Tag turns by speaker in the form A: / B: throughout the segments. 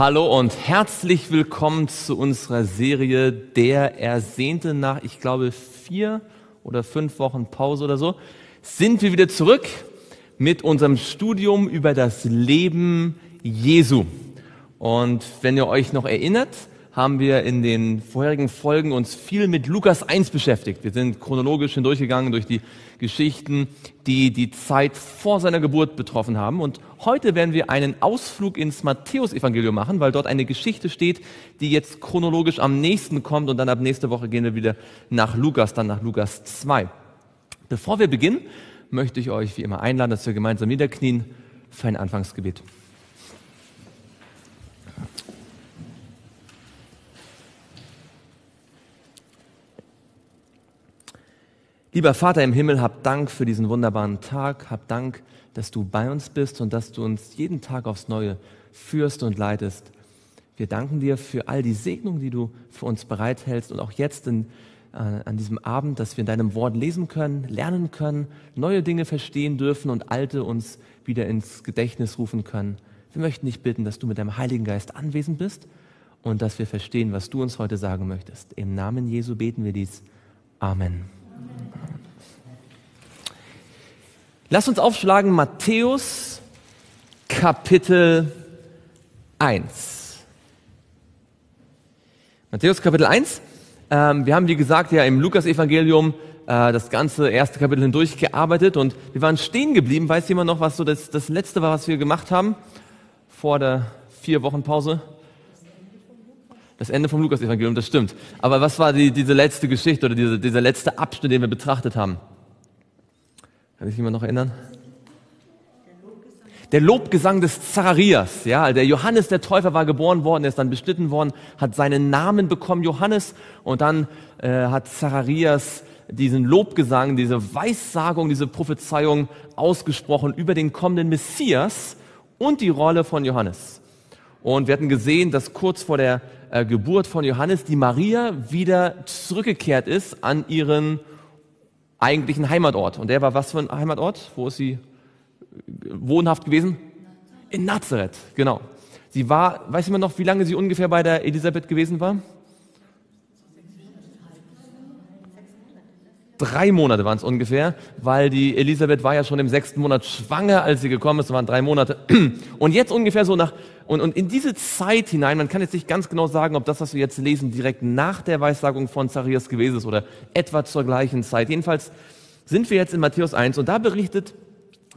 A: Hallo und herzlich willkommen zu unserer Serie Der Ersehnte nach, ich glaube, vier oder fünf Wochen Pause oder so, sind wir wieder zurück mit unserem Studium über das Leben Jesu. Und wenn ihr euch noch erinnert, haben wir in den vorherigen Folgen uns viel mit Lukas 1 beschäftigt. Wir sind chronologisch hindurchgegangen durch die Geschichten, die die Zeit vor seiner Geburt betroffen haben. Und heute werden wir einen Ausflug ins Matthäusevangelium machen, weil dort eine Geschichte steht, die jetzt chronologisch am nächsten kommt. Und dann ab nächste Woche gehen wir wieder nach Lukas, dann nach Lukas 2. Bevor wir beginnen, möchte ich euch wie immer einladen, dass wir gemeinsam niederknien für ein Anfangsgebet. Lieber Vater im Himmel, hab Dank für diesen wunderbaren Tag, hab Dank, dass du bei uns bist und dass du uns jeden Tag aufs Neue führst und leitest. Wir danken dir für all die Segnung, die du für uns bereithältst und auch jetzt in, äh, an diesem Abend, dass wir in deinem Wort lesen können, lernen können, neue Dinge verstehen dürfen und alte uns wieder ins Gedächtnis rufen können. Wir möchten dich bitten, dass du mit deinem Heiligen Geist anwesend bist und dass wir verstehen, was du uns heute sagen möchtest. Im Namen Jesu beten wir dies. Amen. Lass uns aufschlagen Matthäus Kapitel 1. Matthäus Kapitel 1. Ähm, wir haben, wie gesagt, ja im Lukas-Evangelium äh, das ganze erste Kapitel hindurch gearbeitet und wir waren stehen geblieben. Weiß jemand noch, was so das, das letzte war, was wir gemacht haben vor der vier Wochen Pause? Das Ende vom Lukas-Evangelium, das stimmt. Aber was war die, diese letzte Geschichte oder diese, dieser letzte Abschnitt, den wir betrachtet haben? Kann sich jemand noch erinnern? Der Lobgesang des Zacharias, ja, der Johannes der Täufer war geboren worden, er ist dann beschnitten worden, hat seinen Namen bekommen, Johannes, und dann äh, hat Zacharias diesen Lobgesang, diese Weissagung, diese Prophezeiung ausgesprochen über den kommenden Messias und die Rolle von Johannes. Und wir hatten gesehen, dass kurz vor der äh, Geburt von Johannes die Maria wieder zurückgekehrt ist an ihren eigentlichen Heimatort. Und der war was für ein Heimatort? Wo ist sie wohnhaft gewesen? In Nazareth, genau. Sie war, weiß jemand noch, wie lange sie ungefähr bei der Elisabeth gewesen war? Drei Monate waren es ungefähr, weil die Elisabeth war ja schon im sechsten Monat schwanger, als sie gekommen ist. Das waren drei Monate. Und jetzt ungefähr so nach, und, und in diese Zeit hinein, man kann jetzt nicht ganz genau sagen, ob das, was wir jetzt lesen, direkt nach der Weissagung von Zacharias gewesen ist oder etwa zur gleichen Zeit. Jedenfalls sind wir jetzt in Matthäus 1 und da berichtet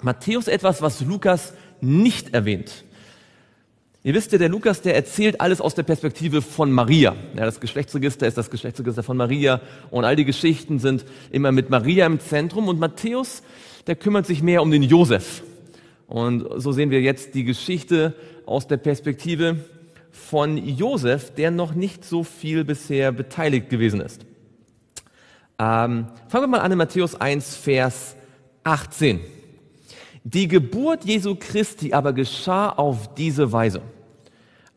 A: Matthäus etwas, was Lukas nicht erwähnt. Ihr wisst ja, der Lukas, der erzählt alles aus der Perspektive von Maria. Ja, das Geschlechtsregister ist das Geschlechtsregister von Maria und all die Geschichten sind immer mit Maria im Zentrum und Matthäus, der kümmert sich mehr um den Josef. Und so sehen wir jetzt die Geschichte aus der Perspektive von Josef, der noch nicht so viel bisher beteiligt gewesen ist. Ähm, fangen wir mal an in Matthäus 1, Vers 18. Die Geburt Jesu Christi aber geschah auf diese Weise.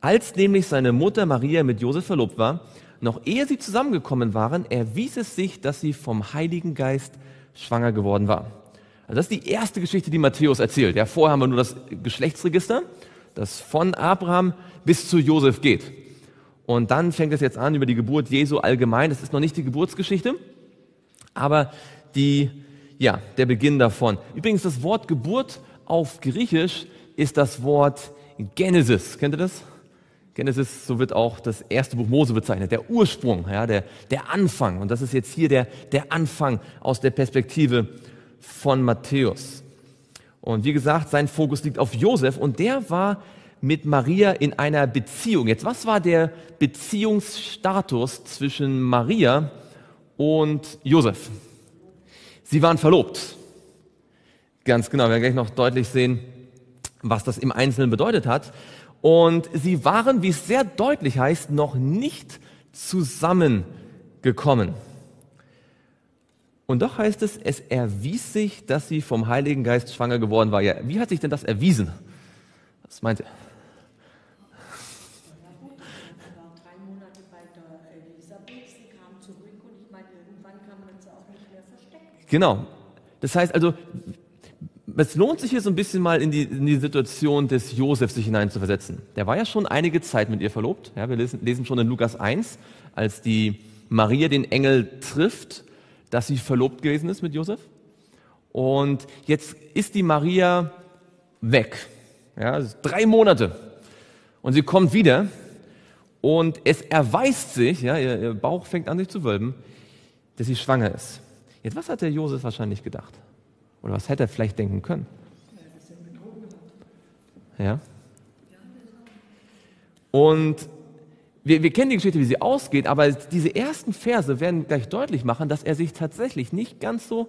A: Als nämlich seine Mutter Maria mit Josef verlobt war, noch ehe sie zusammengekommen waren, erwies es sich, dass sie vom Heiligen Geist schwanger geworden war. Also das ist die erste Geschichte, die Matthäus erzählt. Ja, vorher haben wir nur das Geschlechtsregister, das von Abraham bis zu Josef geht. Und dann fängt es jetzt an über die Geburt Jesu allgemein. Das ist noch nicht die Geburtsgeschichte, aber die ja, der Beginn davon. Übrigens, das Wort Geburt auf Griechisch ist das Wort Genesis. Kennt ihr das? Genesis, so wird auch das erste Buch Mose bezeichnet, der Ursprung, ja, der, der Anfang. Und das ist jetzt hier der, der Anfang aus der Perspektive von Matthäus. Und wie gesagt, sein Fokus liegt auf Josef und der war mit Maria in einer Beziehung. Jetzt, was war der Beziehungsstatus zwischen Maria und Josef? Sie waren verlobt. Ganz genau, wir werden gleich noch deutlich sehen, was das im Einzelnen bedeutet hat. Und sie waren, wie es sehr deutlich heißt, noch nicht zusammengekommen. Und doch heißt es, es erwies sich, dass sie vom Heiligen Geist schwanger geworden war. Ja, wie hat sich denn das erwiesen? Was meint ihr? Genau. Das heißt also, es lohnt sich hier so ein bisschen mal in die, in die Situation des Josef sich hineinzuversetzen. Der war ja schon einige Zeit mit ihr verlobt. Ja, wir lesen, lesen schon in Lukas 1, als die Maria den Engel trifft, dass sie verlobt gewesen ist mit Josef. Und jetzt ist die Maria weg. Ja, drei Monate. Und sie kommt wieder und es erweist sich, ja, ihr, ihr Bauch fängt an sich zu wölben, dass sie schwanger ist. Jetzt, was hat der Josef wahrscheinlich gedacht? Oder was hätte er vielleicht denken können? Ja. Und wir, wir kennen die Geschichte, wie sie ausgeht, aber diese ersten Verse werden gleich deutlich machen, dass er sich tatsächlich nicht ganz so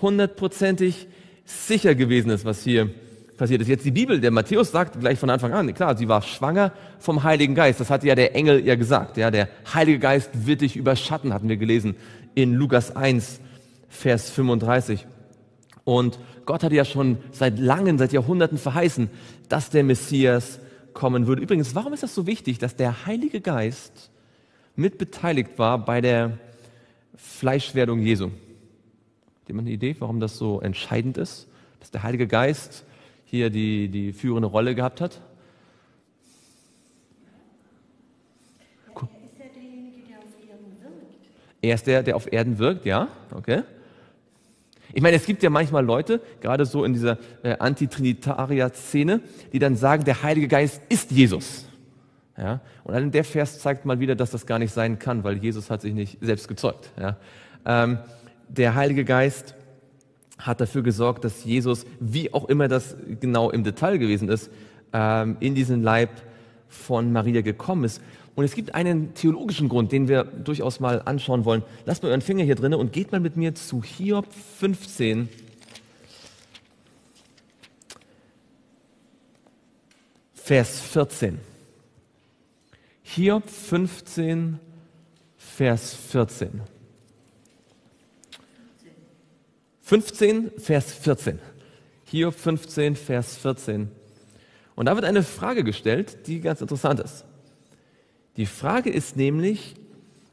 A: hundertprozentig sicher gewesen ist, was hier passiert ist. Jetzt die Bibel, der Matthäus sagt gleich von Anfang an, klar, sie war schwanger vom Heiligen Geist. Das hatte ja der Engel ihr gesagt. Ja, der Heilige Geist wird dich überschatten, hatten wir gelesen in Lukas 1, Vers 35. Und Gott hatte ja schon seit langen, seit Jahrhunderten verheißen, dass der Messias kommen würde. Übrigens, warum ist das so wichtig, dass der Heilige Geist mit beteiligt war bei der Fleischwerdung Jesu? Hat jemand eine Idee, warum das so entscheidend ist, dass der Heilige Geist hier die, die führende Rolle gehabt hat?
B: Ist derjenige, der auf Erden wirkt?
A: Er ist der, der auf Erden wirkt, ja, okay. Ich meine, es gibt ja manchmal Leute, gerade so in dieser äh, Antitrinitarier-Szene, die dann sagen, der Heilige Geist ist Jesus. Ja? Und dann der Vers zeigt mal wieder, dass das gar nicht sein kann, weil Jesus hat sich nicht selbst gezeugt. Ja? Ähm, der Heilige Geist hat dafür gesorgt, dass Jesus, wie auch immer das genau im Detail gewesen ist, ähm, in diesen Leib von Maria gekommen ist. Und es gibt einen theologischen Grund, den wir durchaus mal anschauen wollen. Lasst mal euren Finger hier drinnen und geht mal mit mir zu Hiob 15. Vers 14. Hiob 15, Vers 14. 15, Vers 14. Hiob 15, Vers 14. Und da wird eine Frage gestellt, die ganz interessant ist. Die Frage ist nämlich,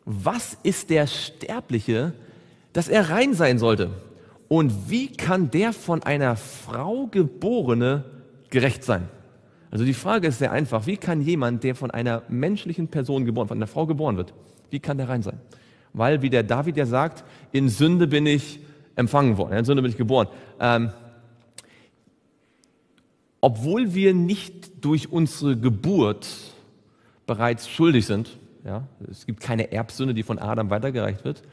A: was ist der Sterbliche, dass er rein sein sollte? Und wie kann der von einer Frau geborene gerecht sein? Also die Frage ist sehr einfach. Wie kann jemand, der von einer menschlichen Person geboren, von einer Frau geboren wird, wie kann der rein sein? Weil, wie der David ja sagt, in Sünde bin ich empfangen worden, in Sünde bin ich geboren. Ähm, obwohl wir nicht durch unsere Geburt bereits schuldig sind, ja, es gibt keine Erbsünde, die von Adam weitergereicht wird,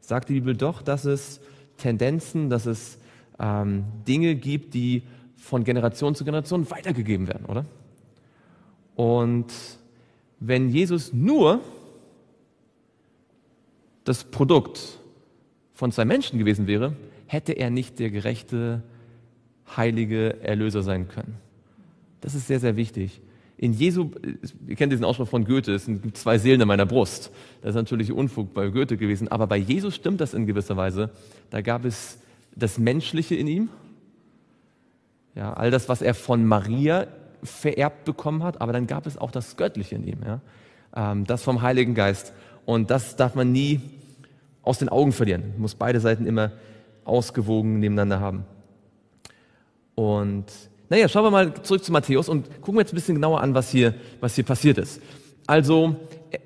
A: sagt die Bibel doch, dass es Tendenzen, dass es ähm, Dinge gibt, die von Generation zu Generation weitergegeben werden, oder? Und wenn Jesus nur das Produkt von zwei Menschen gewesen wäre, hätte er nicht der gerechte, heilige Erlöser sein können. Das ist sehr, sehr wichtig in Jesu, ihr kennt diesen Ausspruch von Goethe, es gibt zwei Seelen in meiner Brust. Das ist natürlich Unfug bei Goethe gewesen, aber bei Jesus stimmt das in gewisser Weise. Da gab es das Menschliche in ihm, ja, all das, was er von Maria vererbt bekommen hat, aber dann gab es auch das Göttliche in ihm, ja, ähm, das vom Heiligen Geist. Und das darf man nie aus den Augen verlieren. Man muss beide Seiten immer ausgewogen nebeneinander haben. Und naja, schauen wir mal zurück zu Matthäus und gucken wir jetzt ein bisschen genauer an, was hier, was hier passiert ist. Also, äh,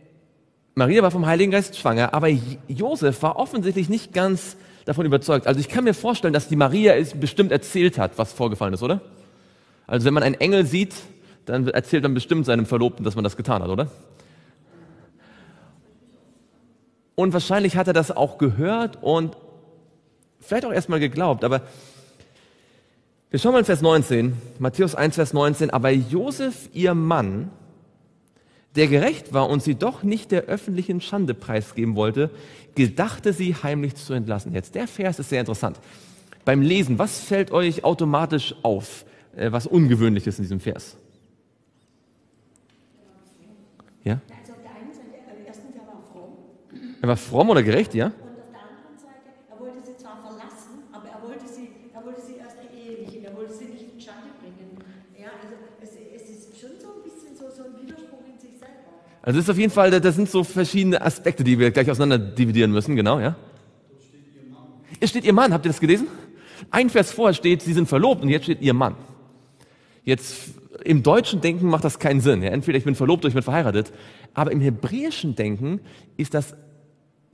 A: Maria war vom Heiligen Geist schwanger, aber Josef war offensichtlich nicht ganz davon überzeugt. Also ich kann mir vorstellen, dass die Maria es bestimmt erzählt hat, was vorgefallen ist, oder? Also wenn man einen Engel sieht, dann erzählt man bestimmt seinem Verlobten, dass man das getan hat, oder? Und wahrscheinlich hat er das auch gehört und vielleicht auch erstmal geglaubt, aber wir schauen mal in Vers 19, Matthäus 1, Vers 19. Aber Josef, ihr Mann, der gerecht war und sie doch nicht der öffentlichen Schande preisgeben wollte, gedachte sie heimlich zu entlassen. Jetzt, der Vers ist sehr interessant. Beim Lesen, was fällt euch automatisch auf, äh, was ungewöhnlich ist in diesem Vers? Ja?
B: Er war fromm
A: oder gerecht, ja?
B: Und auf der anderen Seite, er wollte sie zwar verlassen, aber er wollte sie, er wollte sie erst ehelichen, er wollte sie nicht in Schande bringen. Ja, also es, es ist schon so ein bisschen so, so ein Widerspruch in sich selber.
A: Also das ist auf jeden Fall, das sind so verschiedene Aspekte, die wir gleich auseinander dividieren müssen, genau, ja? Es steht ihr Mann, habt ihr das gelesen? Ein Vers vorher steht, sie sind verlobt und jetzt steht ihr Mann. Jetzt im deutschen Denken macht das keinen Sinn. Ja? Entweder ich bin verlobt oder ich bin verheiratet. Aber im hebräischen Denken ist das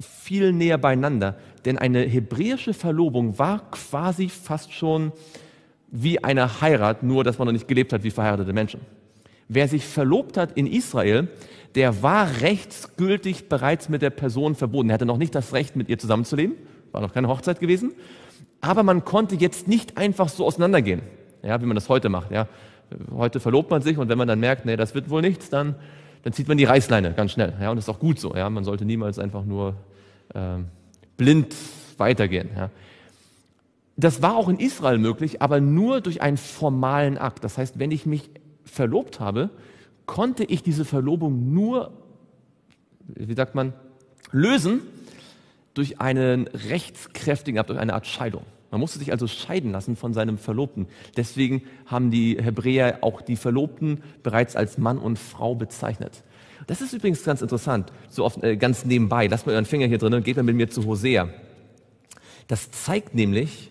A: viel näher beieinander. Denn eine hebräische Verlobung war quasi fast schon wie eine Heirat, nur dass man noch nicht gelebt hat wie verheiratete Menschen. Wer sich verlobt hat in Israel, der war rechtsgültig bereits mit der Person verbunden. Er hatte noch nicht das Recht, mit ihr zusammenzuleben, war noch keine Hochzeit gewesen. Aber man konnte jetzt nicht einfach so auseinandergehen, ja, wie man das heute macht. Ja. Heute verlobt man sich und wenn man dann merkt, nee, das wird wohl nichts, dann, dann zieht man die Reißleine ganz schnell. Ja, und das ist auch gut so. Ja. Man sollte niemals einfach nur äh, blind weitergehen. Ja. Das war auch in Israel möglich, aber nur durch einen formalen Akt. Das heißt, wenn ich mich verlobt habe, konnte ich diese Verlobung nur, wie sagt man, lösen durch einen rechtskräftigen Akt, durch eine Art Scheidung. Man musste sich also scheiden lassen von seinem Verlobten. Deswegen haben die Hebräer auch die Verlobten bereits als Mann und Frau bezeichnet. Das ist übrigens ganz interessant, so oft, äh, ganz nebenbei. Lasst mal euren Finger hier drin und geht dann mit mir zu Hosea. Das zeigt nämlich,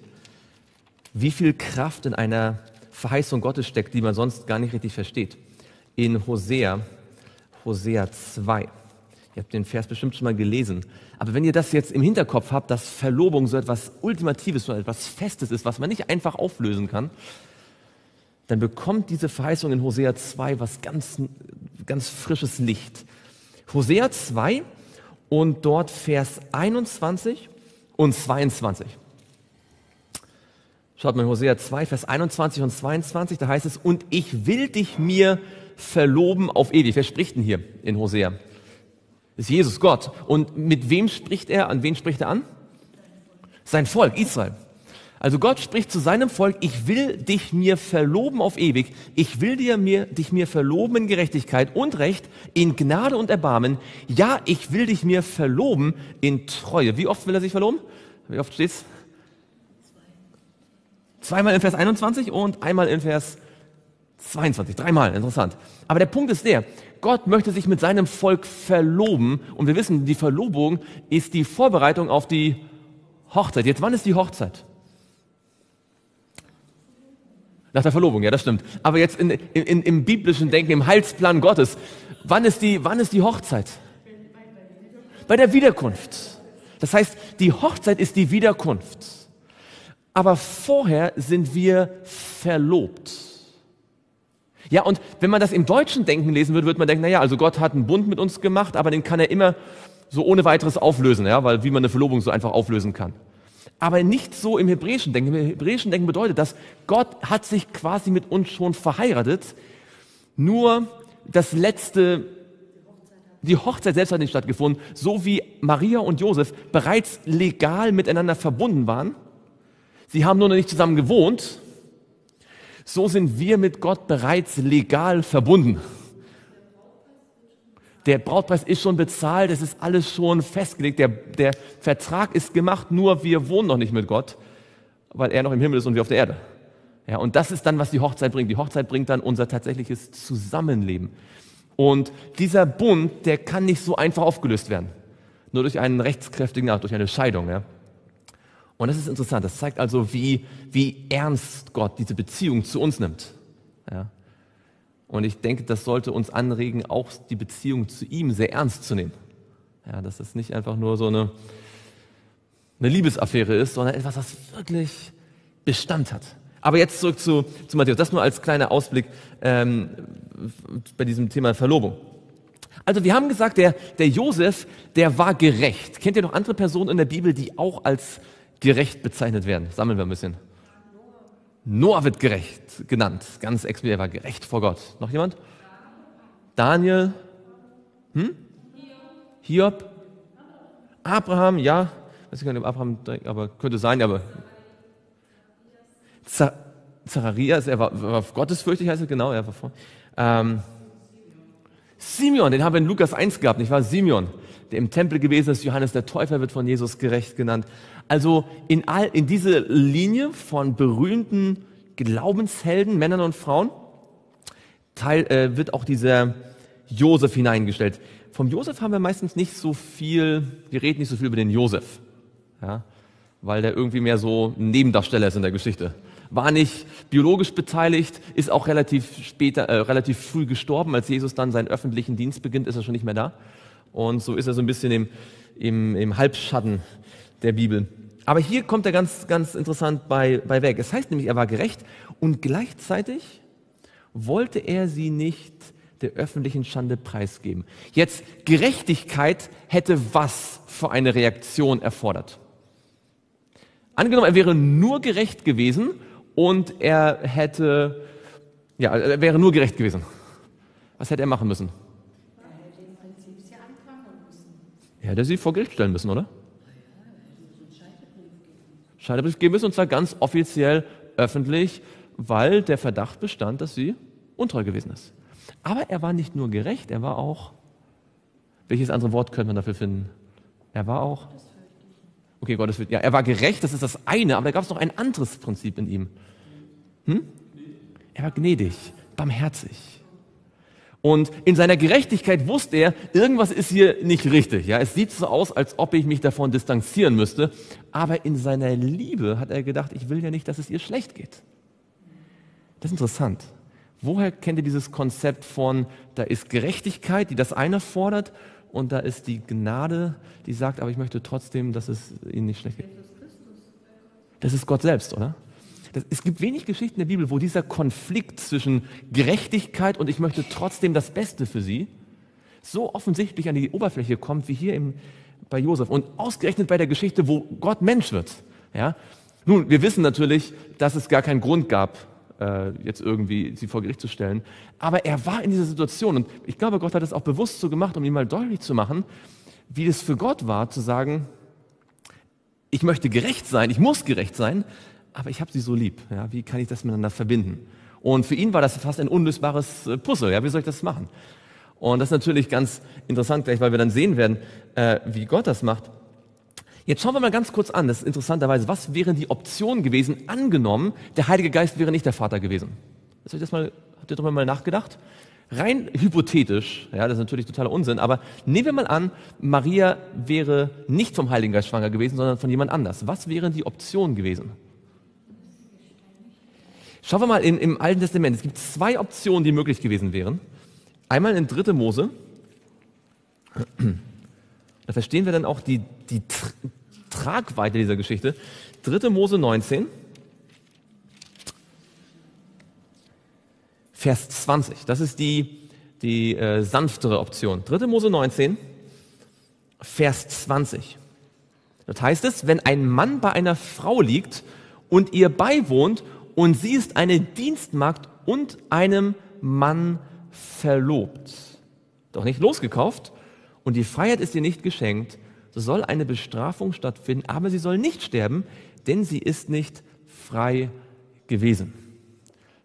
A: wie viel Kraft in einer Verheißung Gottes steckt, die man sonst gar nicht richtig versteht. In Hosea, Hosea 2. Ihr habt den Vers bestimmt schon mal gelesen. Aber wenn ihr das jetzt im Hinterkopf habt, dass Verlobung so etwas Ultimatives, so etwas Festes ist, was man nicht einfach auflösen kann, dann bekommt diese Verheißung in Hosea 2 was ganz, ganz frisches Licht. Hosea 2 und dort Vers 21 und 22. Schaut mal, Hosea 2, Vers 21 und 22, da heißt es, und ich will dich mir verloben auf ewig. Wer spricht denn hier in Hosea? Das ist Jesus, Gott. Und mit wem spricht er? An wen spricht er an? Sein Volk, Israel. Also Gott spricht zu seinem Volk, ich will dich mir verloben auf ewig. Ich will dir mir, dich mir verloben in Gerechtigkeit und Recht, in Gnade und Erbarmen. Ja, ich will dich mir verloben in Treue. Wie oft will er sich verloben? Wie oft steht's? Zweimal in Vers 21 und einmal in Vers 22. Dreimal, interessant. Aber der Punkt ist der, Gott möchte sich mit seinem Volk verloben und wir wissen, die Verlobung ist die Vorbereitung auf die Hochzeit. Jetzt, wann ist die Hochzeit? Nach der Verlobung, ja, das stimmt. Aber jetzt in, in, im biblischen Denken, im Heilsplan Gottes, wann ist die, wann ist die Hochzeit? Bei der Wiederkunft. Das heißt, die Hochzeit ist die Wiederkunft aber vorher sind wir verlobt. Ja, und wenn man das im deutschen Denken lesen würde, würde man denken, naja, also Gott hat einen Bund mit uns gemacht, aber den kann er immer so ohne weiteres auflösen, ja, weil wie man eine Verlobung so einfach auflösen kann. Aber nicht so im hebräischen Denken. Im hebräischen Denken bedeutet das, Gott hat sich quasi mit uns schon verheiratet, nur das letzte, die Hochzeit selbst hat nicht stattgefunden, so wie Maria und Josef bereits legal miteinander verbunden waren Sie haben nur noch nicht zusammen gewohnt. So sind wir mit Gott bereits legal verbunden. Der Brautpreis ist schon bezahlt, es ist alles schon festgelegt, der, der Vertrag ist gemacht, nur wir wohnen noch nicht mit Gott, weil er noch im Himmel ist und wir auf der Erde. Ja, und das ist dann, was die Hochzeit bringt. Die Hochzeit bringt dann unser tatsächliches Zusammenleben. Und dieser Bund, der kann nicht so einfach aufgelöst werden. Nur durch einen rechtskräftigen Akt, durch eine Scheidung. Ja. Und das ist interessant. Das zeigt also, wie, wie ernst Gott diese Beziehung zu uns nimmt. Ja. Und ich denke, das sollte uns anregen, auch die Beziehung zu ihm sehr ernst zu nehmen. Ja, dass es nicht einfach nur so eine, eine Liebesaffäre ist, sondern etwas, was wirklich Bestand hat. Aber jetzt zurück zu, zu Matthäus. Das nur als kleiner Ausblick ähm, bei diesem Thema Verlobung. Also wir haben gesagt, der, der Josef, der war gerecht. Kennt ihr noch andere Personen in der Bibel, die auch als gerecht bezeichnet werden. Sammeln wir ein bisschen. Noah wird gerecht genannt, ganz explizit, er war gerecht vor Gott. Noch jemand? Daniel? Hm? Hiob? Abraham, ja. Ich weiß nicht, ob Abraham, aber könnte sein, aber Zacharias, er war, war gottesfürchtig, heißt er genau, er war vor. Ähm, Simeon, den haben wir in Lukas 1 gehabt, nicht wahr? Simeon, der im Tempel gewesen ist, Johannes der Täufer wird von Jesus gerecht genannt. Also in, all, in diese Linie von berühmten Glaubenshelden, Männern und Frauen, Teil, äh, wird auch dieser Josef hineingestellt. Vom Josef haben wir meistens nicht so viel, wir reden nicht so viel über den Josef. Ja? weil der irgendwie mehr so ein Nebendarsteller ist in der Geschichte. War nicht biologisch beteiligt, ist auch relativ später, äh, relativ früh gestorben. Als Jesus dann seinen öffentlichen Dienst beginnt, ist er schon nicht mehr da. Und so ist er so ein bisschen im, im, im Halbschatten der Bibel. Aber hier kommt er ganz, ganz interessant bei, bei weg. Es heißt nämlich, er war gerecht und gleichzeitig wollte er sie nicht der öffentlichen Schande preisgeben. Jetzt, Gerechtigkeit hätte was für eine Reaktion erfordert? Angenommen, er wäre nur gerecht gewesen und er hätte, ja, er wäre nur gerecht gewesen. Was hätte er machen müssen?
B: Er hätte.
A: Er sie vor Gericht stellen müssen, oder? Scheidebrief geben müssen und zwar ganz offiziell öffentlich, weil der Verdacht bestand, dass sie untreu gewesen ist. Aber er war nicht nur gerecht, er war auch, welches andere Wort könnte man dafür finden? Er war auch, okay, Gottes Willen, ja, er war gerecht, das ist das eine, aber da gab es noch ein anderes Prinzip in ihm. Hm? Er war gnädig, barmherzig. Und in seiner Gerechtigkeit wusste er, irgendwas ist hier nicht richtig. Ja, es sieht so aus, als ob ich mich davon distanzieren müsste. Aber in seiner Liebe hat er gedacht, ich will ja nicht, dass es ihr schlecht geht. Das ist interessant. Woher kennt ihr dieses Konzept von, da ist Gerechtigkeit, die das eine fordert, und da ist die Gnade, die sagt, aber ich möchte trotzdem, dass es ihnen nicht schlecht geht? Das ist Gott selbst, oder? Das, es gibt wenig Geschichten in der Bibel, wo dieser Konflikt zwischen Gerechtigkeit und ich möchte trotzdem das Beste für sie so offensichtlich an die Oberfläche kommt wie hier im, bei Josef und ausgerechnet bei der Geschichte, wo Gott Mensch wird. Ja? Nun, wir wissen natürlich, dass es gar keinen Grund gab, äh, jetzt irgendwie sie vor Gericht zu stellen, aber er war in dieser Situation und ich glaube, Gott hat es auch bewusst so gemacht, um ihm mal deutlich zu machen, wie es für Gott war, zu sagen, ich möchte gerecht sein, ich muss gerecht sein, aber ich habe sie so lieb. Ja, wie kann ich das miteinander verbinden? Und für ihn war das fast ein unlösbares äh, Puzzle. Ja, wie soll ich das machen? Und das ist natürlich ganz interessant gleich, weil wir dann sehen werden, äh, wie Gott das macht. Jetzt schauen wir mal ganz kurz an, das ist interessanterweise, was wären die Optionen gewesen, angenommen, der Heilige Geist wäre nicht der Vater gewesen. Habt ihr das mal, habt ihr darüber mal nachgedacht? Rein hypothetisch, ja, das ist natürlich totaler Unsinn, aber nehmen wir mal an, Maria wäre nicht vom Heiligen Geist schwanger gewesen, sondern von jemand anders. Was wären die Optionen gewesen? Schauen wir mal in, im Alten Testament. Es gibt zwei Optionen, die möglich gewesen wären. Einmal in 3. Mose. Da verstehen wir dann auch die, die Tragweite dieser Geschichte. 3. Mose 19, Vers 20. Das ist die, die äh, sanftere Option. 3. Mose 19, Vers 20. Dort heißt es, wenn ein Mann bei einer Frau liegt und ihr beiwohnt und sie ist eine Dienstmagd und einem Mann verlobt. Doch nicht losgekauft und die Freiheit ist ihr nicht geschenkt, so soll eine Bestrafung stattfinden, aber sie soll nicht sterben, denn sie ist nicht frei gewesen.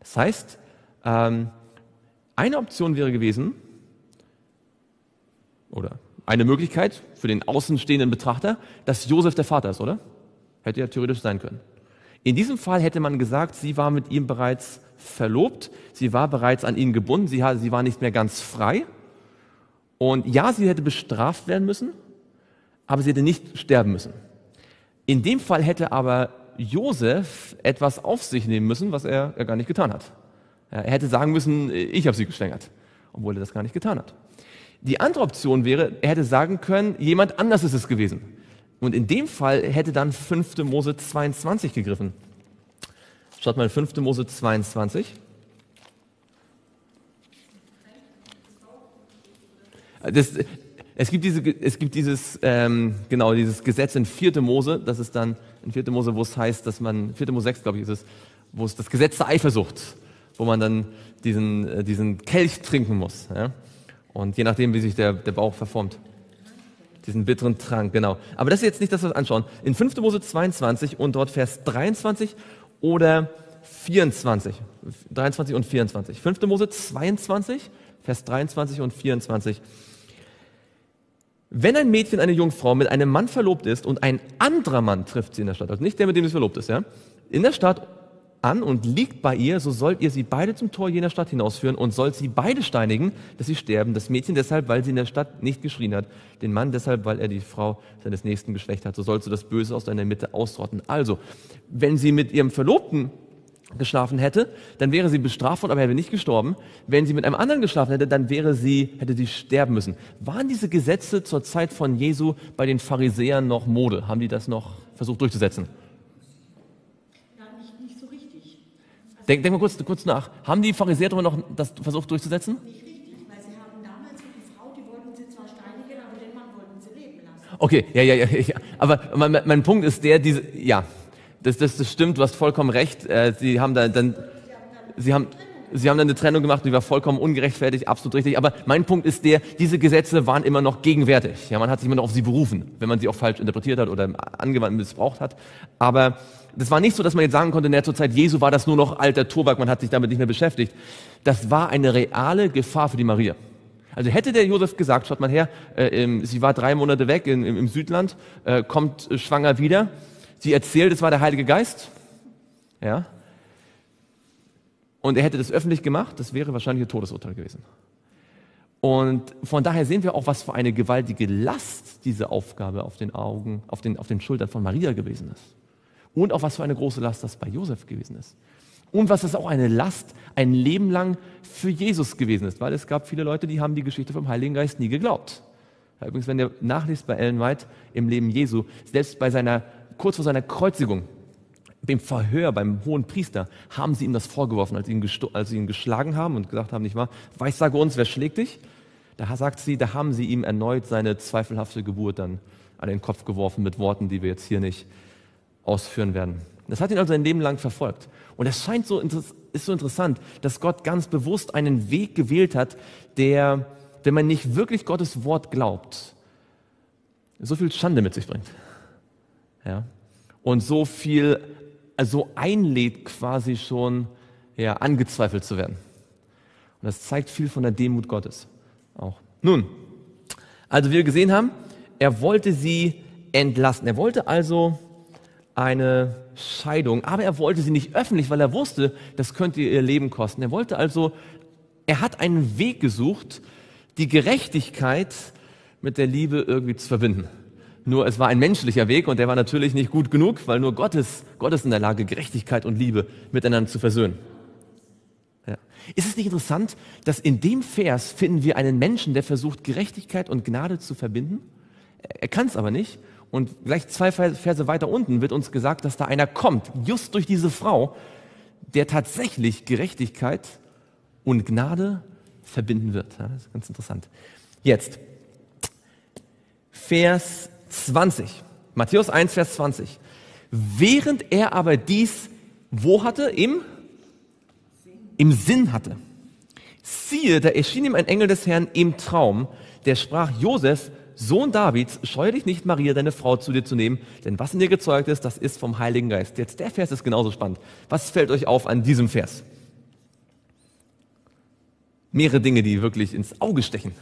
A: Das heißt, ähm, eine Option wäre gewesen, oder eine Möglichkeit für den außenstehenden Betrachter, dass Josef der Vater ist, oder? Hätte ja theoretisch sein können. In diesem Fall hätte man gesagt, sie war mit ihm bereits verlobt, sie war bereits an ihn gebunden, sie, war nicht mehr ganz frei. Und ja, sie hätte bestraft werden müssen, aber sie hätte nicht sterben müssen. In dem Fall hätte aber Josef etwas auf sich nehmen müssen, was er, er gar nicht getan hat. Er hätte sagen müssen, ich habe sie geschwängert, obwohl er das gar nicht getan hat. Die andere Option wäre, er hätte sagen können, jemand anders ist es gewesen. Und in dem Fall hätte dann 5. Mose 22 gegriffen. Schaut mal 5. Mose 22. Das, es gibt, diese, es gibt dieses, ähm, genau, dieses Gesetz in 4. Mose, das ist dann in 4. Mose, wo es heißt, dass man, 4. Mose 6, glaube ich, ist es, wo es das Gesetz der Eifersucht, wo man dann diesen, äh, diesen Kelch trinken muss. Ja? Und je nachdem, wie sich der, der Bauch verformt diesen bitteren Trank, genau. Aber das ist jetzt nicht das, was wir anschauen. In 5. Mose 22 und dort Vers 23 oder 24, 23 und 24. 5. Mose 22, Vers 23 und 24. Wenn ein Mädchen, eine Jungfrau mit einem Mann verlobt ist und ein anderer Mann trifft sie in der Stadt, also nicht der, mit dem sie verlobt ist, ja, in der Stadt an und liegt bei ihr, so sollt ihr sie beide zum Tor jener Stadt hinausführen und sollt sie beide steinigen, dass sie sterben. Das Mädchen deshalb, weil sie in der Stadt nicht geschrien hat. Den Mann deshalb, weil er die Frau seines nächsten Geschlecht hat. So sollst du das Böse aus deiner Mitte ausrotten. Also, wenn sie mit ihrem Verlobten geschlafen hätte, dann wäre sie bestraft worden, aber er wäre nicht gestorben. Wenn sie mit einem anderen geschlafen hätte, dann wäre sie, hätte sie sterben müssen. Waren diese Gesetze zur Zeit von Jesu bei den Pharisäern noch Mode? Haben die das noch versucht durchzusetzen?
B: Ja, nicht, nicht so richtig.
A: Denk, denk mal kurz, kurz nach. Haben die Pharisäer darüber noch das versucht durchzusetzen?
B: Nicht richtig, weil sie haben damals die Frau, die wollten sie zwar steinigen, aber den Mann wollten sie leben lassen.
A: Okay, ja, ja, ja, ja. Aber mein, mein Punkt ist der, diese, ja, das, das, das stimmt, du hast vollkommen recht. Äh, sie haben da dann, sie haben, sie haben dann eine Trennung gemacht, die war vollkommen ungerechtfertigt, absolut richtig. Aber mein Punkt ist der, diese Gesetze waren immer noch gegenwärtig. Ja, man hat sich immer noch auf sie berufen, wenn man sie auch falsch interpretiert hat oder angewandt missbraucht hat. Aber das war nicht so, dass man jetzt sagen konnte, in der zur Zeit Jesu war das nur noch alter Tobak, man hat sich damit nicht mehr beschäftigt. Das war eine reale Gefahr für die Maria. Also hätte der Josef gesagt, schaut mal her, äh, ähm, sie war drei Monate weg in, im, im Südland, äh, kommt äh, schwanger wieder, Sie erzählt, es war der Heilige Geist. Ja. Und er hätte das öffentlich gemacht, das wäre wahrscheinlich ein Todesurteil gewesen. Und von daher sehen wir auch, was für eine gewaltige Last diese Aufgabe auf den Augen, auf den, auf den Schultern von Maria gewesen ist. Und auch was für eine große Last das bei Josef gewesen ist. Und was es auch eine Last ein Leben lang für Jesus gewesen ist, weil es gab viele Leute, die haben die Geschichte vom Heiligen Geist nie geglaubt. Übrigens, wenn ihr nachliest bei Ellen White im Leben Jesu, selbst bei seiner kurz vor seiner Kreuzigung, beim Verhör beim hohen Priester, haben sie ihm das vorgeworfen, als sie ihn, als sie ihn geschlagen haben und gesagt haben, nicht wahr, weissage uns, wer schlägt dich? Da sagt sie, da haben sie ihm erneut seine zweifelhafte Geburt dann an den Kopf geworfen mit Worten, die wir jetzt hier nicht ausführen werden. Das hat ihn also ein Leben lang verfolgt. Und es scheint so, ist so interessant, dass Gott ganz bewusst einen Weg gewählt hat, der, wenn man nicht wirklich Gottes Wort glaubt, so viel Schande mit sich bringt ja, und so viel, also einlädt quasi schon, ja, angezweifelt zu werden. Und das zeigt viel von der Demut Gottes auch. Nun, also wie wir gesehen haben, er wollte sie entlassen. Er wollte also eine Scheidung, aber er wollte sie nicht öffentlich, weil er wusste, das könnte ihr Leben kosten. Er wollte also, er hat einen Weg gesucht, die Gerechtigkeit mit der Liebe irgendwie zu verbinden. Nur es war ein menschlicher Weg und der war natürlich nicht gut genug, weil nur Gott ist, Gott ist in der Lage, Gerechtigkeit und Liebe miteinander zu versöhnen. Ja. Ist es nicht interessant, dass in dem Vers finden wir einen Menschen, der versucht, Gerechtigkeit und Gnade zu verbinden? Er kann es aber nicht. Und gleich zwei Verse weiter unten wird uns gesagt, dass da einer kommt, just durch diese Frau, der tatsächlich Gerechtigkeit und Gnade verbinden wird. Ja, das ist ganz interessant. Jetzt, Vers 20. Matthäus 1, Vers 20. Während er aber dies wo hatte? Im, im Sinn hatte. Siehe, da erschien ihm ein Engel des Herrn im Traum, der sprach, Josef, Sohn Davids, scheue dich nicht, Maria, deine Frau, zu dir zu nehmen, denn was in dir gezeugt ist, das ist vom Heiligen Geist. Jetzt, der Vers ist genauso spannend. Was fällt euch auf an diesem Vers? Mehrere Dinge, die wirklich ins Auge stechen.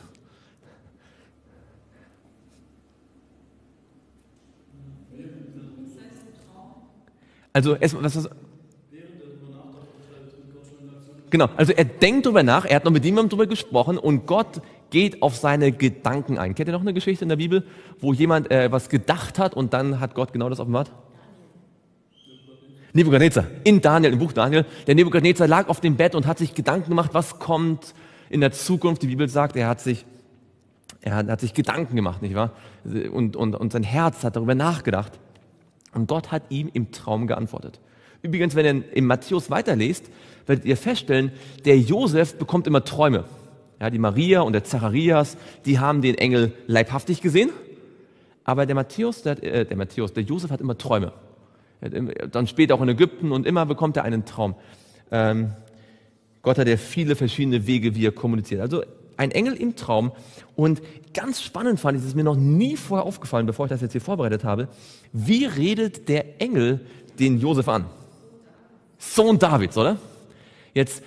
A: Also, es, was, was, Genau, also er denkt darüber nach, er hat noch mit jemandem darüber gesprochen und Gott geht auf seine Gedanken ein. Kennt ihr noch eine Geschichte in der Bibel, wo jemand äh, was gedacht hat und dann hat Gott genau das offenbart? Nebukadnezar, in Daniel, im Buch Daniel. Der Nebukadnezar lag auf dem Bett und hat sich Gedanken gemacht, was kommt in der Zukunft. Die Bibel sagt, er hat sich, er hat, hat sich Gedanken gemacht, nicht wahr? Und, und, und sein Herz hat darüber nachgedacht. Und Gott hat ihm im Traum geantwortet. Übrigens, wenn ihr in Matthäus weiterlest, werdet ihr feststellen, der Josef bekommt immer Träume. Ja, die Maria und der Zacharias, die haben den Engel leibhaftig gesehen. Aber der Matthäus, der, äh, der Matthäus, der Josef hat immer Träume. Dann später auch in Ägypten und immer bekommt er einen Traum. Ähm, Gott hat ja viele verschiedene Wege, wie er kommuniziert. Also ein Engel im Traum. Und ganz spannend fand ich, es ist mir noch nie vorher aufgefallen, bevor ich das jetzt hier vorbereitet habe. Wie redet der Engel den Josef an? Sohn Davids, oder? Jetzt,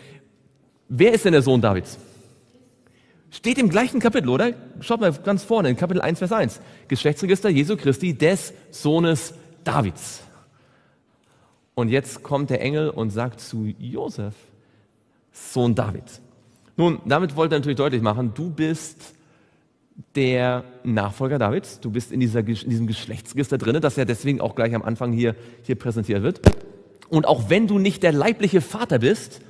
A: wer ist denn der Sohn Davids? Steht im gleichen Kapitel, oder? Schaut mal ganz vorne in Kapitel 1, Vers 1. Geschlechtsregister Jesu Christi des Sohnes Davids. Und jetzt kommt der Engel und sagt zu Josef, Sohn Davids. Nun, damit wollte er natürlich deutlich machen, du bist der Nachfolger Davids. Du bist in, dieser, in diesem Geschlechtsregister drin, das ja deswegen auch gleich am Anfang hier, hier präsentiert wird. Und auch wenn du nicht der leibliche Vater bist,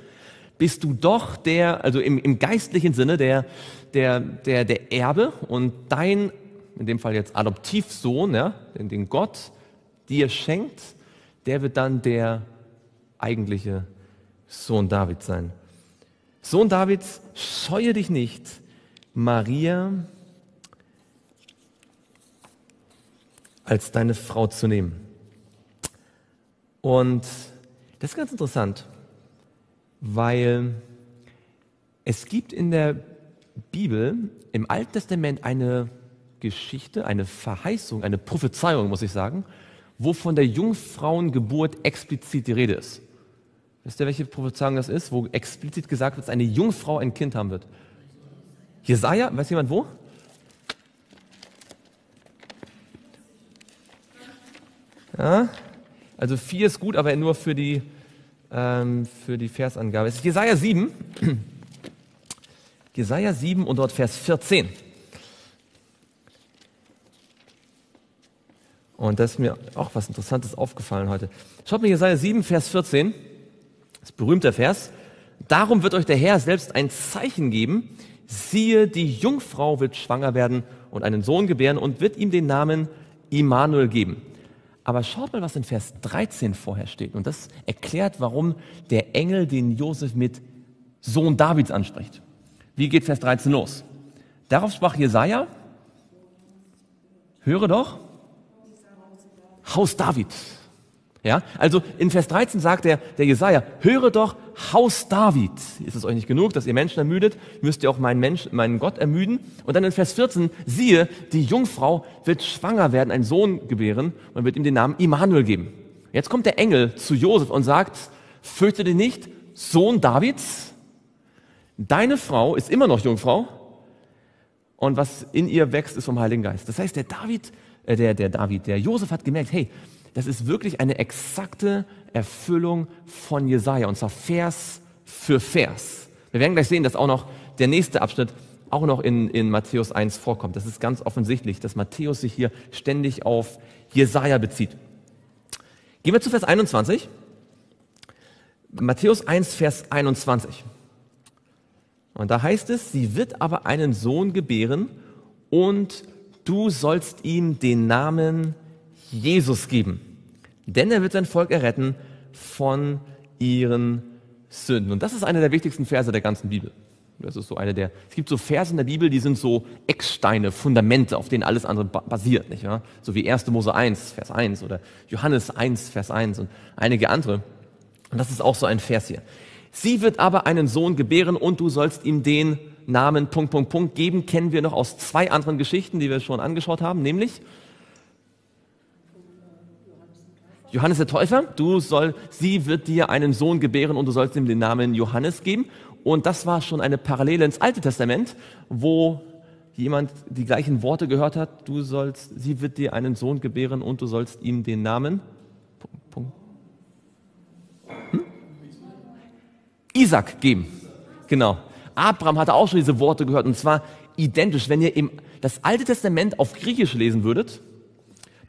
A: bist du doch der, also im, im geistlichen Sinne, der, der, der, der Erbe und dein, in dem Fall jetzt Adoptivsohn, ja, den, den Gott dir schenkt, der wird dann der eigentliche Sohn Davids sein. Sohn Davids, scheue dich nicht, Maria als deine Frau zu nehmen. Und das ist ganz interessant, weil es gibt in der Bibel im Alten Testament eine Geschichte, eine Verheißung, eine Prophezeiung, muss ich sagen, wo von der Jungfrauengeburt explizit die Rede ist. Wisst ihr, welche Prophezeiung das ist, wo explizit gesagt wird, dass eine Jungfrau ein Kind haben wird? Jesaja, weiß jemand wo? Ja, also vier ist gut, aber nur für die, ähm, für die Versangabe. Es ist Jesaja 7. Jesaja 7 und dort Vers 14. Und da ist mir auch was Interessantes aufgefallen heute. Schaut mir Jesaja 7, Vers 14. Das berühmte Vers. Darum wird euch der Herr selbst ein Zeichen geben. Siehe, die Jungfrau wird schwanger werden und einen Sohn gebären und wird ihm den Namen Immanuel geben. Aber schaut mal, was in Vers 13 vorher steht. Und das erklärt, warum der Engel den Josef mit Sohn Davids anspricht. Wie geht Vers 13 los? Darauf sprach Jesaja, höre doch, Haus David. Ja, also in Vers 13 sagt der, der Jesaja, höre doch, Haus David. Ist es euch nicht genug, dass ihr Menschen ermüdet? Müsst ihr auch meinen, Mensch, meinen Gott ermüden? Und dann in Vers 14, siehe, die Jungfrau wird schwanger werden, einen Sohn gebären und wird ihm den Namen Immanuel geben. Jetzt kommt der Engel zu Josef und sagt, fürchte dich nicht, Sohn Davids, deine Frau ist immer noch Jungfrau und was in ihr wächst, ist vom Heiligen Geist. Das heißt, der David, äh, der, der David, der Josef hat gemerkt, hey, das ist wirklich eine exakte Erfüllung von Jesaja, und zwar Vers für Vers. Wir werden gleich sehen, dass auch noch der nächste Abschnitt auch noch in, in Matthäus 1 vorkommt. Das ist ganz offensichtlich, dass Matthäus sich hier ständig auf Jesaja bezieht. Gehen wir zu Vers 21. Matthäus 1, Vers 21. Und da heißt es, sie wird aber einen Sohn gebären und du sollst ihm den Namen Jesus geben. Denn er wird sein Volk erretten von ihren Sünden. Und das ist einer der wichtigsten Verse der ganzen Bibel. Das ist so eine der, es gibt so Verse in der Bibel, die sind so Ecksteine, Fundamente, auf denen alles andere basiert, nicht wahr? So wie 1. Mose 1, Vers 1 oder Johannes 1, Vers 1 und einige andere. Und das ist auch so ein Vers hier. Sie wird aber einen Sohn gebären und du sollst ihm den Namen Punkt, Punkt, Punkt geben, kennen wir noch aus zwei anderen Geschichten, die wir schon angeschaut haben, nämlich Johannes der Täufer, du soll, sie wird dir einen Sohn gebären und du sollst ihm den Namen Johannes geben. Und das war schon eine Parallele ins Alte Testament, wo jemand die gleichen Worte gehört hat, du sollst, sie wird dir einen Sohn gebären und du sollst ihm den Namen hm? Isaac geben. Genau. Abraham hatte auch schon diese Worte gehört und zwar identisch. Wenn ihr im, das Alte Testament auf Griechisch lesen würdet,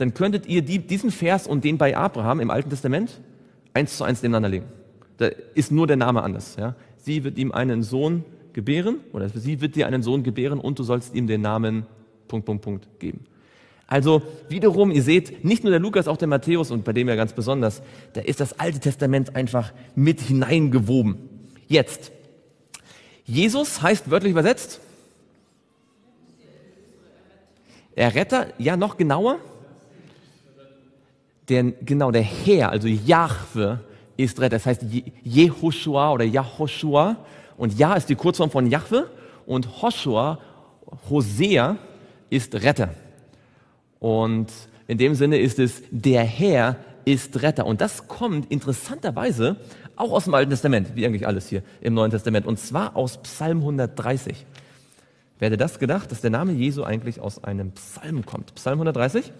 A: dann könntet ihr die, diesen Vers und den bei Abraham im Alten Testament eins zu eins nebeneinander legen. Da ist nur der Name anders. Ja? Sie wird ihm einen Sohn gebären, oder sie wird dir einen Sohn gebären und du sollst ihm den Namen Punkt, Punkt, Punkt geben. Also wiederum, ihr seht, nicht nur der Lukas, auch der Matthäus und bei dem ja ganz besonders, da ist das Alte Testament einfach mit hineingewoben. Jetzt, Jesus heißt wörtlich übersetzt, Erretter, ja noch genauer, der, genau, der Herr, also Jahwe ist Retter. Das heißt Jehoshua oder Jahoshua. Und Ja ist die Kurzform von Jahwe und Hoshua, Hosea, ist Retter. Und in dem Sinne ist es, der Herr ist Retter. Und das kommt interessanterweise auch aus dem Alten Testament, wie eigentlich alles hier im Neuen Testament. Und zwar aus Psalm 130. Wer hätte das gedacht, dass der Name Jesu eigentlich aus einem Psalm kommt? Psalm 130.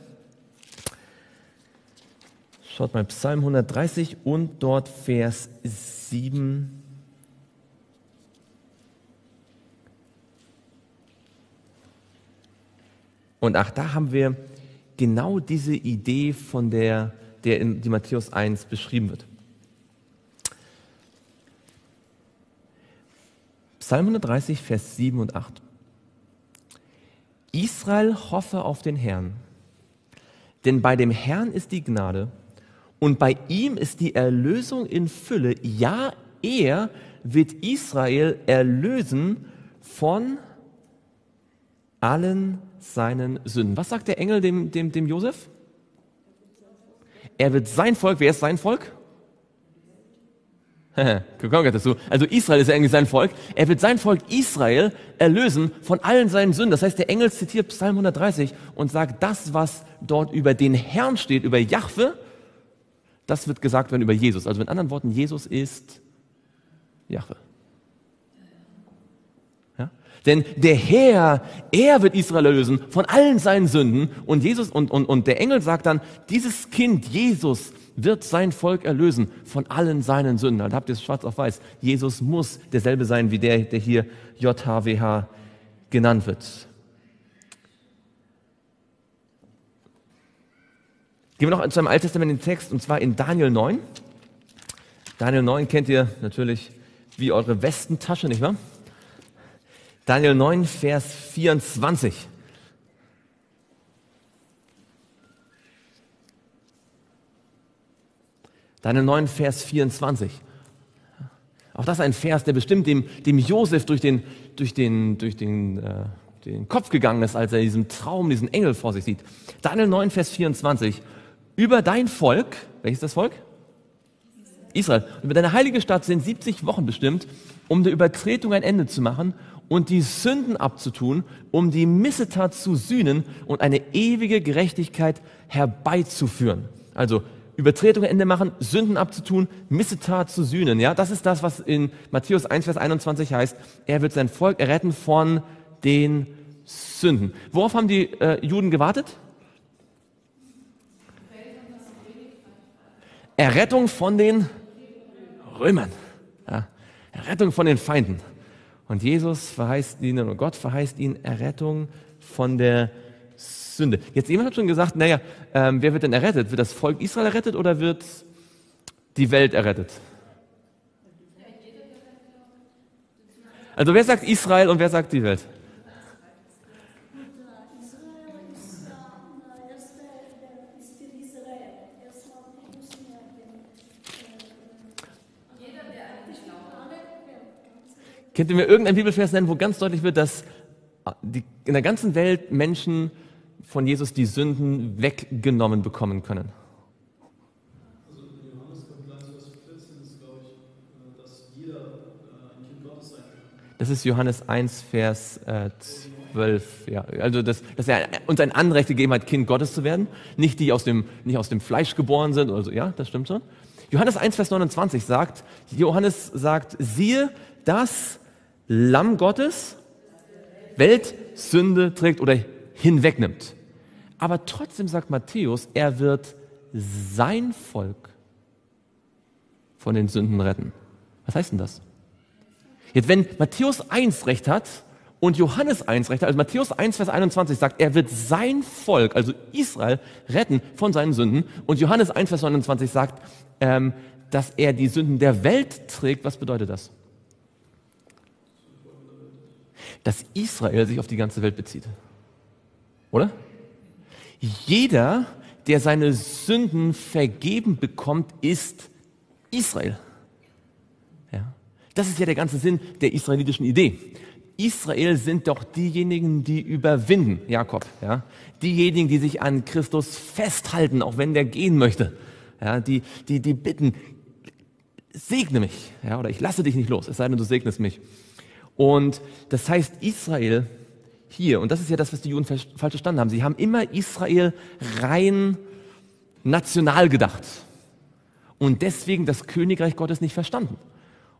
A: Schaut mal, Psalm 130 und dort Vers 7. Und ach, da haben wir genau diese Idee, von der, der in die Matthäus 1 beschrieben wird. Psalm 130, Vers 7 und 8. Israel hoffe auf den Herrn, denn bei dem Herrn ist die Gnade und bei ihm ist die Erlösung in Fülle. Ja, er wird Israel erlösen von allen seinen Sünden. Was sagt der Engel dem, dem, dem Josef? Er wird sein Volk, wer ist sein Volk? dazu. Also Israel ist ja eigentlich sein Volk. Er wird sein Volk Israel erlösen von allen seinen Sünden. Das heißt, der Engel zitiert Psalm 130 und sagt, das, was dort über den Herrn steht, über Jahwe, das wird gesagt werden über Jesus. Also mit anderen Worten, Jesus ist Jahwe. Denn der Herr, er wird Israel erlösen von allen seinen Sünden. Und Jesus und, und, und der Engel sagt dann, dieses Kind, Jesus, wird sein Volk erlösen von allen seinen Sünden. Dann habt ihr es schwarz auf weiß. Jesus muss derselbe sein wie der, der hier JHWH genannt wird. Gehen wir noch zu einem alttestamentlichen Text, und zwar in Daniel 9. Daniel 9 kennt ihr natürlich wie eure Westentasche, nicht wahr? Daniel 9, Vers 24. Daniel 9, Vers 24. Auch das ist ein Vers, der bestimmt dem, dem Josef durch den, durch den, durch den, äh, den Kopf gegangen ist, als er diesen Traum, diesen Engel vor sich sieht. Daniel 9, Vers 24. Über dein Volk, welches das Volk? Israel. Über deine heilige Stadt sind 70 Wochen bestimmt, um der Übertretung ein Ende zu machen und die Sünden abzutun, um die Missetat zu sühnen und eine ewige Gerechtigkeit herbeizuführen. Also Übertretung Ende machen, Sünden abzutun, Missetat zu sühnen. Ja, das ist das, was in Matthäus 1, Vers 21 heißt. Er wird sein Volk erretten von den Sünden. Worauf haben die äh, Juden gewartet? Errettung von den Römern. Ja, Errettung von den Feinden. Und Jesus verheißt ihnen, und Gott verheißt ihnen Errettung von der Sünde. Jetzt jemand hat schon gesagt, naja, ähm, wer wird denn errettet? Wird das Volk Israel errettet oder wird die Welt errettet? Also wer sagt Israel und wer sagt die Welt? Könnt ihr mir irgendein Bibelvers nennen, wo ganz deutlich wird, dass die, in der ganzen Welt Menschen von Jesus die Sünden weggenommen bekommen können? In Johannes Kapitel 1, Vers 14 ist, glaube ich, dass jeder ein Kind Gottes sein kann. Das ist Johannes 1, Vers äh, 12. Ja. Also, dass, dass er uns ein Anrecht gegeben hat, Kind Gottes zu werden. Nicht die aus dem, nicht aus dem Fleisch geboren sind oder so. Ja, das stimmt schon. Johannes 1, Vers 29 sagt, Johannes sagt, siehe, das Lamm Gottes Weltsünde trägt oder hinwegnimmt. Aber trotzdem sagt Matthäus, er wird sein Volk von den Sünden retten. Was heißt denn das? Jetzt, wenn Matthäus 1 recht hat und Johannes 1 recht hat, also Matthäus 1, Vers 21 sagt, er wird sein Volk, also Israel, retten von seinen Sünden und Johannes 1, Vers 29 sagt, ähm, dass er die Sünden der Welt trägt, was bedeutet das? Dass Israel sich auf die ganze Welt bezieht. Oder? Jeder, der seine Sünden vergeben bekommt, ist Israel. Ja? Das ist ja der ganze Sinn der israelitischen Idee. Israel sind doch diejenigen, die überwinden, Jakob. Ja? Diejenigen, die sich an Christus festhalten, auch wenn der gehen möchte. Ja? Die, die, die bitten, segne mich. Ja? Oder ich lasse dich nicht los, es sei denn, du segnest mich. Und das heißt, Israel hier, und das ist ja das, was die Juden falsch verstanden haben, sie haben immer Israel rein national gedacht und deswegen das Königreich Gottes nicht verstanden.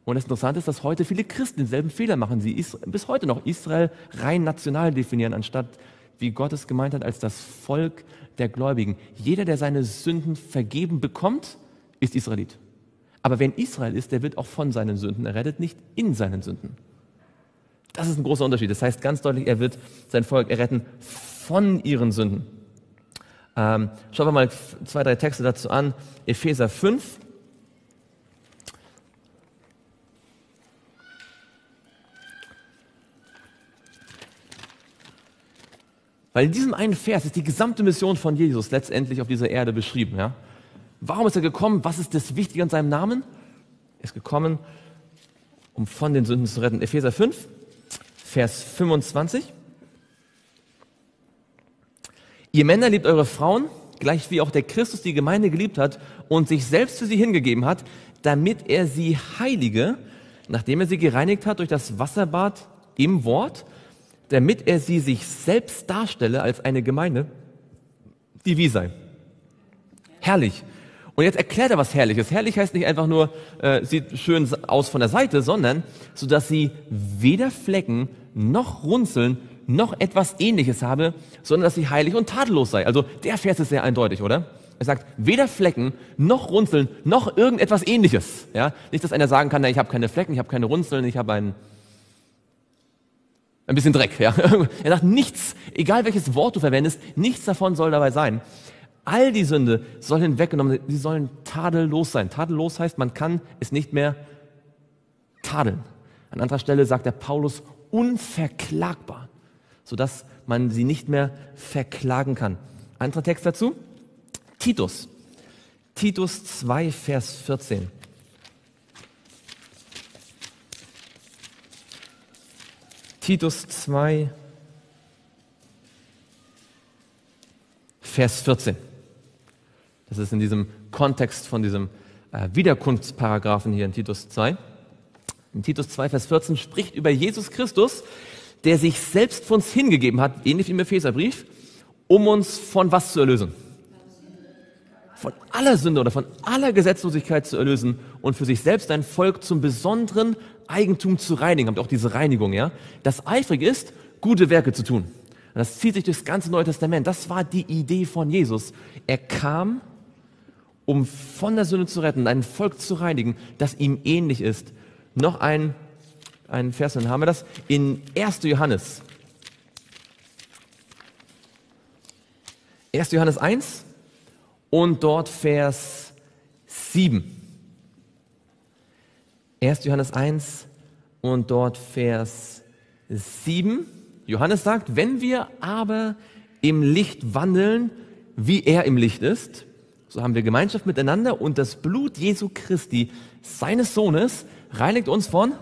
A: Und das Interessante ist, dass heute viele Christen denselben Fehler machen. Sie bis heute noch Israel rein national definieren, anstatt wie Gott es gemeint hat, als das Volk der Gläubigen. Jeder, der seine Sünden vergeben bekommt, ist Israelit. Aber wenn Israel ist, der wird auch von seinen Sünden errettet, nicht in seinen Sünden. Das ist ein großer Unterschied. Das heißt ganz deutlich, er wird sein Volk erretten von ihren Sünden. Ähm, schauen wir mal zwei, drei Texte dazu an. Epheser 5. Weil in diesem einen Vers ist die gesamte Mission von Jesus letztendlich auf dieser Erde beschrieben. Ja? Warum ist er gekommen? Was ist das Wichtige an seinem Namen? Er ist gekommen, um von den Sünden zu retten. Epheser 5, Vers 25. Ihr Männer liebt eure Frauen, gleich wie auch der Christus die Gemeinde geliebt hat und sich selbst für sie hingegeben hat, damit er sie heilige, nachdem er sie gereinigt hat durch das Wasserbad im Wort, damit er sie sich selbst darstelle als eine Gemeinde, die wie sei. Herrlich. Und jetzt erklärt er was Herrliches. Herrlich heißt nicht einfach nur, äh, sieht schön aus von der Seite, sondern so dass sie weder Flecken noch Runzeln noch etwas Ähnliches habe, sondern dass sie heilig und tadellos sei. Also der Vers ist sehr eindeutig, oder? Er sagt, weder Flecken noch Runzeln noch irgendetwas Ähnliches. Ja, nicht, dass einer sagen kann, na, ich habe keine Flecken, ich habe keine Runzeln, ich habe ein ein bisschen Dreck. Ja, er sagt nichts, egal welches Wort du verwendest, nichts davon soll dabei sein. All die Sünde soll hinweggenommen, sie sollen tadellos sein. Tadellos heißt, man kann es nicht mehr tadeln. An anderer Stelle sagt der Paulus unverklagbar, sodass man sie nicht mehr verklagen kann. Anderer Text dazu? Titus. Titus 2, Vers 14. Titus 2, Vers 14. Das ist in diesem Kontext von diesem äh, Wiederkunftsparagraphen hier in Titus 2. In Titus 2, Vers 14 spricht über Jesus Christus, der sich selbst für uns hingegeben hat, ähnlich wie im Epheserbrief, um uns von was zu erlösen? Von aller Sünde oder von aller Gesetzlosigkeit zu erlösen und für sich selbst ein Volk zum besonderen Eigentum zu reinigen. Habt auch diese Reinigung, ja? Das eifrig ist, gute Werke zu tun. Und das zieht sich durchs ganze Neue Testament. Das war die Idee von Jesus. Er kam, um von der Sünde zu retten, ein Volk zu reinigen, das ihm ähnlich ist. Noch ein, ein Vers, dann haben wir das. In 1. Johannes. 1. Johannes 1 und dort Vers 7. 1. Johannes 1 und dort Vers 7. Johannes sagt, wenn wir aber im Licht wandeln, wie er im Licht ist, so haben wir Gemeinschaft miteinander und das Blut Jesu Christi, seines Sohnes, reinigt uns von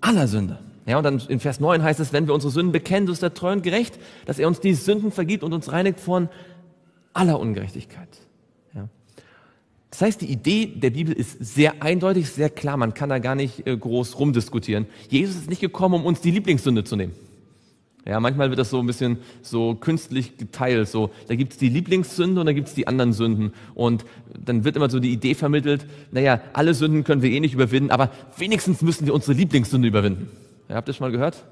A: aller Sünde. Ja, und dann in Vers 9 heißt es, wenn wir unsere Sünden bekennen, so ist er treu und gerecht, dass er uns die Sünden vergibt und uns reinigt von aller Ungerechtigkeit. Ja. Das heißt, die Idee der Bibel ist sehr eindeutig, sehr klar. Man kann da gar nicht äh, groß rumdiskutieren. Jesus ist nicht gekommen, um uns die Lieblingssünde zu nehmen. Ja, manchmal wird das so ein bisschen so künstlich geteilt. So, da gibt's die Lieblingssünde und da gibt's die anderen Sünden. Und dann wird immer so die Idee vermittelt, naja, alle Sünden können wir eh nicht überwinden, aber wenigstens müssen wir unsere Lieblingssünde überwinden. Ja, habt ihr das schon mal gehört?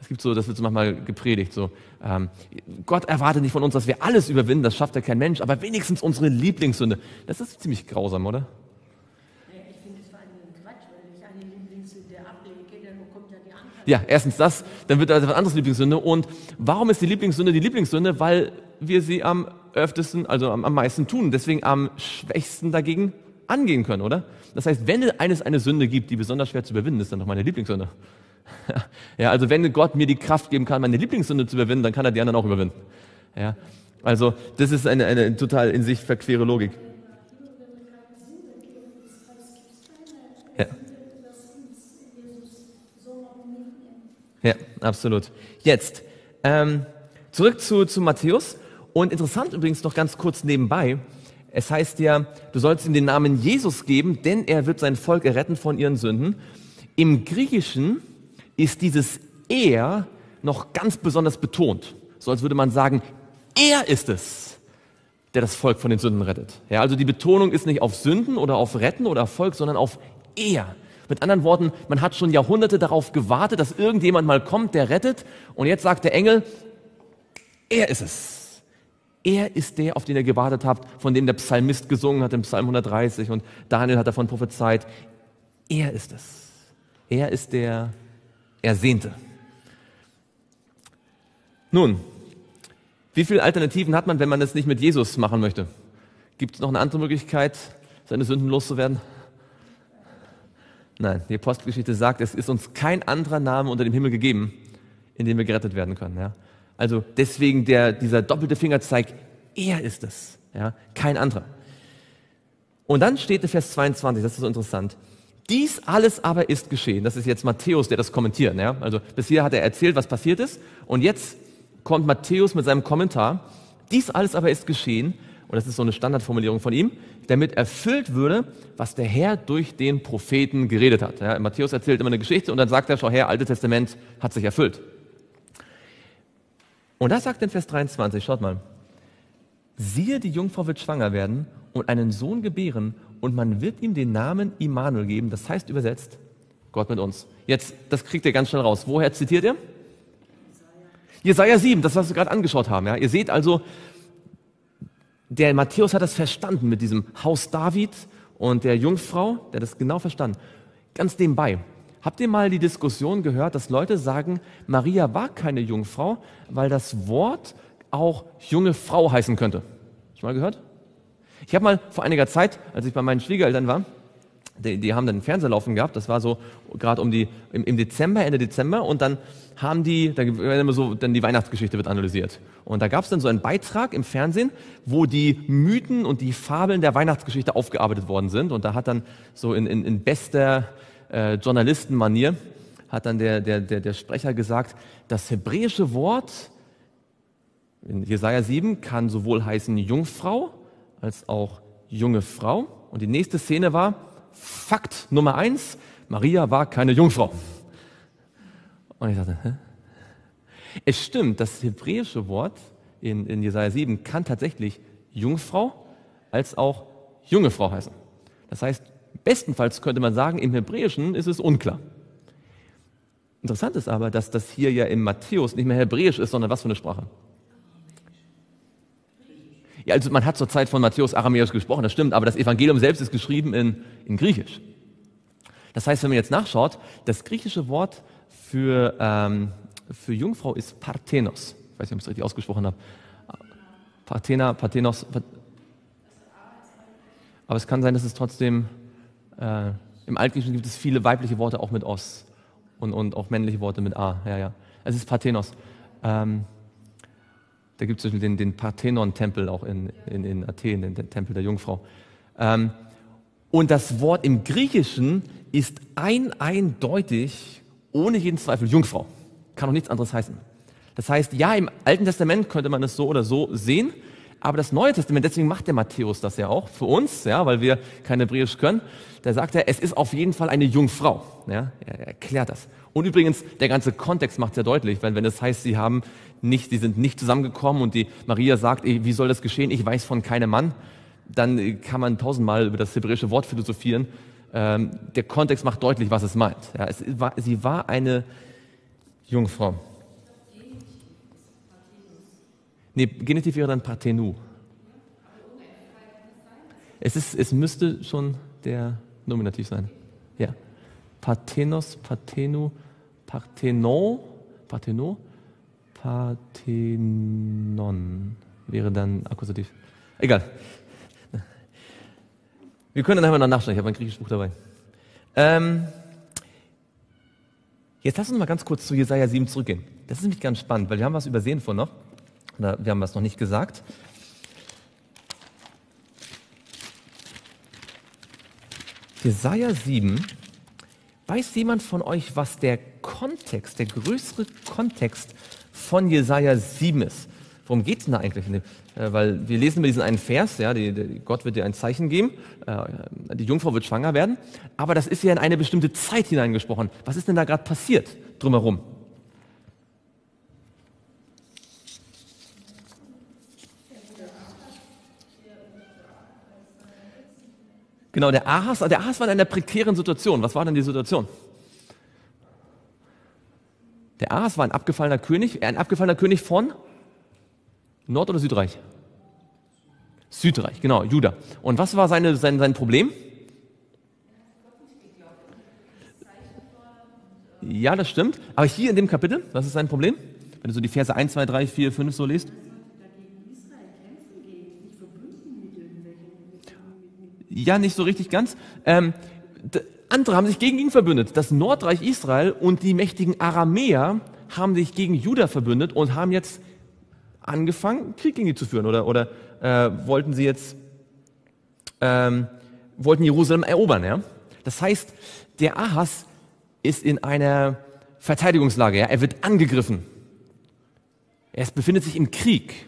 A: Es gibt so, das wird so manchmal gepredigt, so, ähm, Gott erwartet nicht von uns, dass wir alles überwinden, das schafft ja kein Mensch, aber wenigstens unsere Lieblingssünde. Das ist ziemlich grausam, oder? Ja, erstens das, dann wird also was anderes Lieblingssünde. Und warum ist die Lieblingssünde die Lieblingssünde? Weil wir sie am öftesten, also am, am meisten tun, deswegen am schwächsten dagegen angehen können, oder? Das heißt, wenn es eine Sünde gibt, die besonders schwer zu überwinden ist, dann doch meine Lieblingssünde. ja, also wenn Gott mir die Kraft geben kann, meine Lieblingssünde zu überwinden, dann kann er die anderen auch überwinden. Ja, also das ist eine, eine total in sich verquere Logik. Ja, absolut. Jetzt, ähm, zurück zu, zu Matthäus. Und interessant übrigens noch ganz kurz nebenbei. Es heißt ja, du sollst ihm den Namen Jesus geben, denn er wird sein Volk erretten von ihren Sünden. Im Griechischen ist dieses er noch ganz besonders betont. So als würde man sagen, er ist es, der das Volk von den Sünden rettet. Ja, also die Betonung ist nicht auf Sünden oder auf Retten oder Erfolg, sondern auf er. Mit anderen Worten, man hat schon Jahrhunderte darauf gewartet, dass irgendjemand mal kommt, der rettet. Und jetzt sagt der Engel, er ist es. Er ist der, auf den ihr gewartet habt, von dem der Psalmist gesungen hat im Psalm 130 und Daniel hat davon prophezeit. Er ist es. Er ist der Ersehnte. Nun, wie viele Alternativen hat man, wenn man es nicht mit Jesus machen möchte? Gibt es noch eine andere Möglichkeit, seine Sünden loszuwerden? Nein, die Apostelgeschichte sagt, es ist uns kein anderer Name unter dem Himmel gegeben, in dem wir gerettet werden können. Ja? Also deswegen der, dieser doppelte Fingerzeig, er ist es, ja? kein anderer. Und dann steht in Vers 22, das ist so interessant. Dies alles aber ist geschehen. Das ist jetzt Matthäus, der das kommentiert. Ja? Also bis hier hat er erzählt, was passiert ist. Und jetzt kommt Matthäus mit seinem Kommentar. Dies alles aber ist geschehen, und das ist so eine Standardformulierung von ihm, damit erfüllt würde, was der Herr durch den Propheten geredet hat. Ja, Matthäus erzählt immer eine Geschichte und dann sagt er, schau her, Alte Testament hat sich erfüllt. Und da sagt in Vers 23, schaut mal, siehe, die Jungfrau wird schwanger werden und einen Sohn gebären und man wird ihm den Namen Immanuel geben, das heißt übersetzt, Gott mit uns. Jetzt, das kriegt ihr ganz schnell raus. Woher zitiert ihr? Jesaja 7, das, was wir gerade angeschaut haben. Ja. Ihr seht also, der Matthäus hat das verstanden mit diesem Haus David und der Jungfrau, der das genau verstanden. Ganz nebenbei. Habt ihr mal die Diskussion gehört, dass Leute sagen, Maria war keine Jungfrau, weil das Wort auch junge Frau heißen könnte? Schon mal gehört? Ich habe mal vor einiger Zeit, als ich bei meinen Schwiegereltern war, die, die haben dann einen Fernseher laufen gehabt, das war so gerade um die, im, im, Dezember, Ende Dezember, und dann haben die, da immer so, dann die Weihnachtsgeschichte wird analysiert. Und da gab es dann so einen Beitrag im Fernsehen, wo die Mythen und die Fabeln der Weihnachtsgeschichte aufgearbeitet worden sind. Und da hat dann so in, in, in bester äh, Journalistenmanier, hat dann der, der, der, der Sprecher gesagt, das hebräische Wort in Jesaja 7 kann sowohl heißen Jungfrau als auch junge Frau. Und die nächste Szene war, Fakt Nummer eins, Maria war keine Jungfrau. Und ich dachte, hä? Es stimmt, das hebräische Wort in, in Jesaja 7 kann tatsächlich Jungfrau als auch junge Frau heißen. Das heißt, bestenfalls könnte man sagen, im Hebräischen ist es unklar. Interessant ist aber, dass das hier ja im Matthäus nicht mehr Hebräisch ist, sondern was für eine Sprache? Ja, also man hat zur Zeit von Matthäus Aramäisch gesprochen, das stimmt, aber das Evangelium selbst ist geschrieben in, in Griechisch. Das heißt, wenn man jetzt nachschaut, das griechische Wort für, ähm, für Jungfrau ist Parthenos. Ich weiß nicht, ob ich es richtig ausgesprochen habe. Parthena, Parthenos. Aber es kann sein, dass es trotzdem, äh, im Altgriechischen gibt es viele weibliche Worte auch mit Os und, und auch männliche Worte mit A. Ja, ja. Es ist Parthenos. Ähm, da gibt es den, den Parthenon-Tempel auch in, in, in, Athen, den, Tempel der Jungfrau. Ähm, und das Wort im Griechischen ist ein eindeutig, ohne jeden Zweifel, Jungfrau. Kann auch nichts anderes heißen. Das heißt, ja, im Alten Testament könnte man es so oder so sehen, aber das Neue Testament, deswegen macht der Matthäus das ja auch für uns, ja, weil wir kein Hebräisch können, da sagt er, es ist auf jeden Fall eine Jungfrau. Ja, er erklärt das. Und übrigens, der ganze Kontext macht sehr deutlich, weil wenn es heißt, sie haben nicht, sie sind nicht zusammengekommen und die Maria sagt, wie soll das geschehen? Ich weiß von keinem Mann. Dann kann man tausendmal über das hebräische Wort philosophieren. Ähm, der Kontext macht deutlich, was es meint. Ja, es war, sie war eine Jungfrau. Nee, Genitiv wäre dann Parthenu. Es, ist, es müsste schon der Nominativ sein. Ja. Parthenos, Parthenu, Parthenon, Partheno, Parthenon wäre dann Akkusativ. Egal. Wir können dann einmal nachschauen. Ich habe ein griechisches Buch dabei. Ähm, jetzt lass uns mal ganz kurz zu Jesaja 7 zurückgehen. Das ist nämlich ganz spannend, weil wir haben was übersehen von noch. Oder wir haben was noch nicht gesagt. Jesaja 7. Weiß jemand von euch, was der Kontext, der größere Kontext von Jesaja 7 ist? Worum geht es denn da eigentlich? Äh, weil wir lesen über diesen einen Vers, ja, die, die, Gott wird dir ein Zeichen geben, äh, die Jungfrau wird schwanger werden, aber das ist ja in eine bestimmte Zeit hineingesprochen. Was ist denn da gerade passiert drumherum? Genau, der Ahas, der Ahas war in einer prekären Situation. Was war denn die Situation? Der Ahas war ein abgefallener König, ein abgefallener König von Nord- oder Südreich? Südreich, genau, Juda. Und was war seine, sein, sein Problem? Ja, das stimmt. Aber hier in dem Kapitel, was ist sein Problem? Wenn du so die Verse 1, 2, 3, 4, 5 so liest. Ja, nicht so richtig ganz. Ähm, andere haben sich gegen ihn verbündet. Das Nordreich Israel und die mächtigen Aramäer haben sich gegen Juda verbündet und haben jetzt angefangen, Krieg gegen die zu führen oder, oder äh, wollten sie jetzt ähm, wollten Jerusalem erobern. Ja? Das heißt, der Ahas ist in einer Verteidigungslage. Ja? Er wird angegriffen. Er befindet sich im Krieg.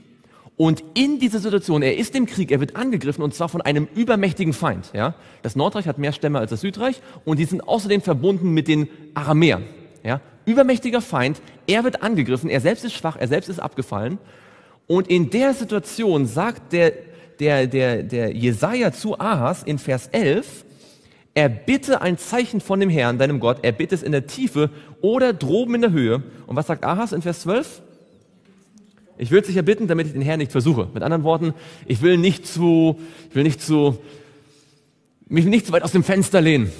A: Und in dieser Situation, er ist im Krieg, er wird angegriffen und zwar von einem übermächtigen Feind. Ja? Das Nordreich hat mehr Stämme als das Südreich und die sind außerdem verbunden mit den Aramäern. Ja? Übermächtiger Feind, er wird angegriffen, er selbst ist schwach, er selbst ist abgefallen. Und in der Situation sagt der, der, der, der Jesaja zu Ahas in Vers 11, er bitte ein Zeichen von dem Herrn, deinem Gott, er bitte es in der Tiefe oder droben in der Höhe. Und was sagt Ahas in Vers 12? Ich will es sicher bitten, damit ich den Herrn nicht versuche. Mit anderen Worten, ich will nicht zu, ich will nicht zu, mich nicht zu weit aus dem Fenster lehnen.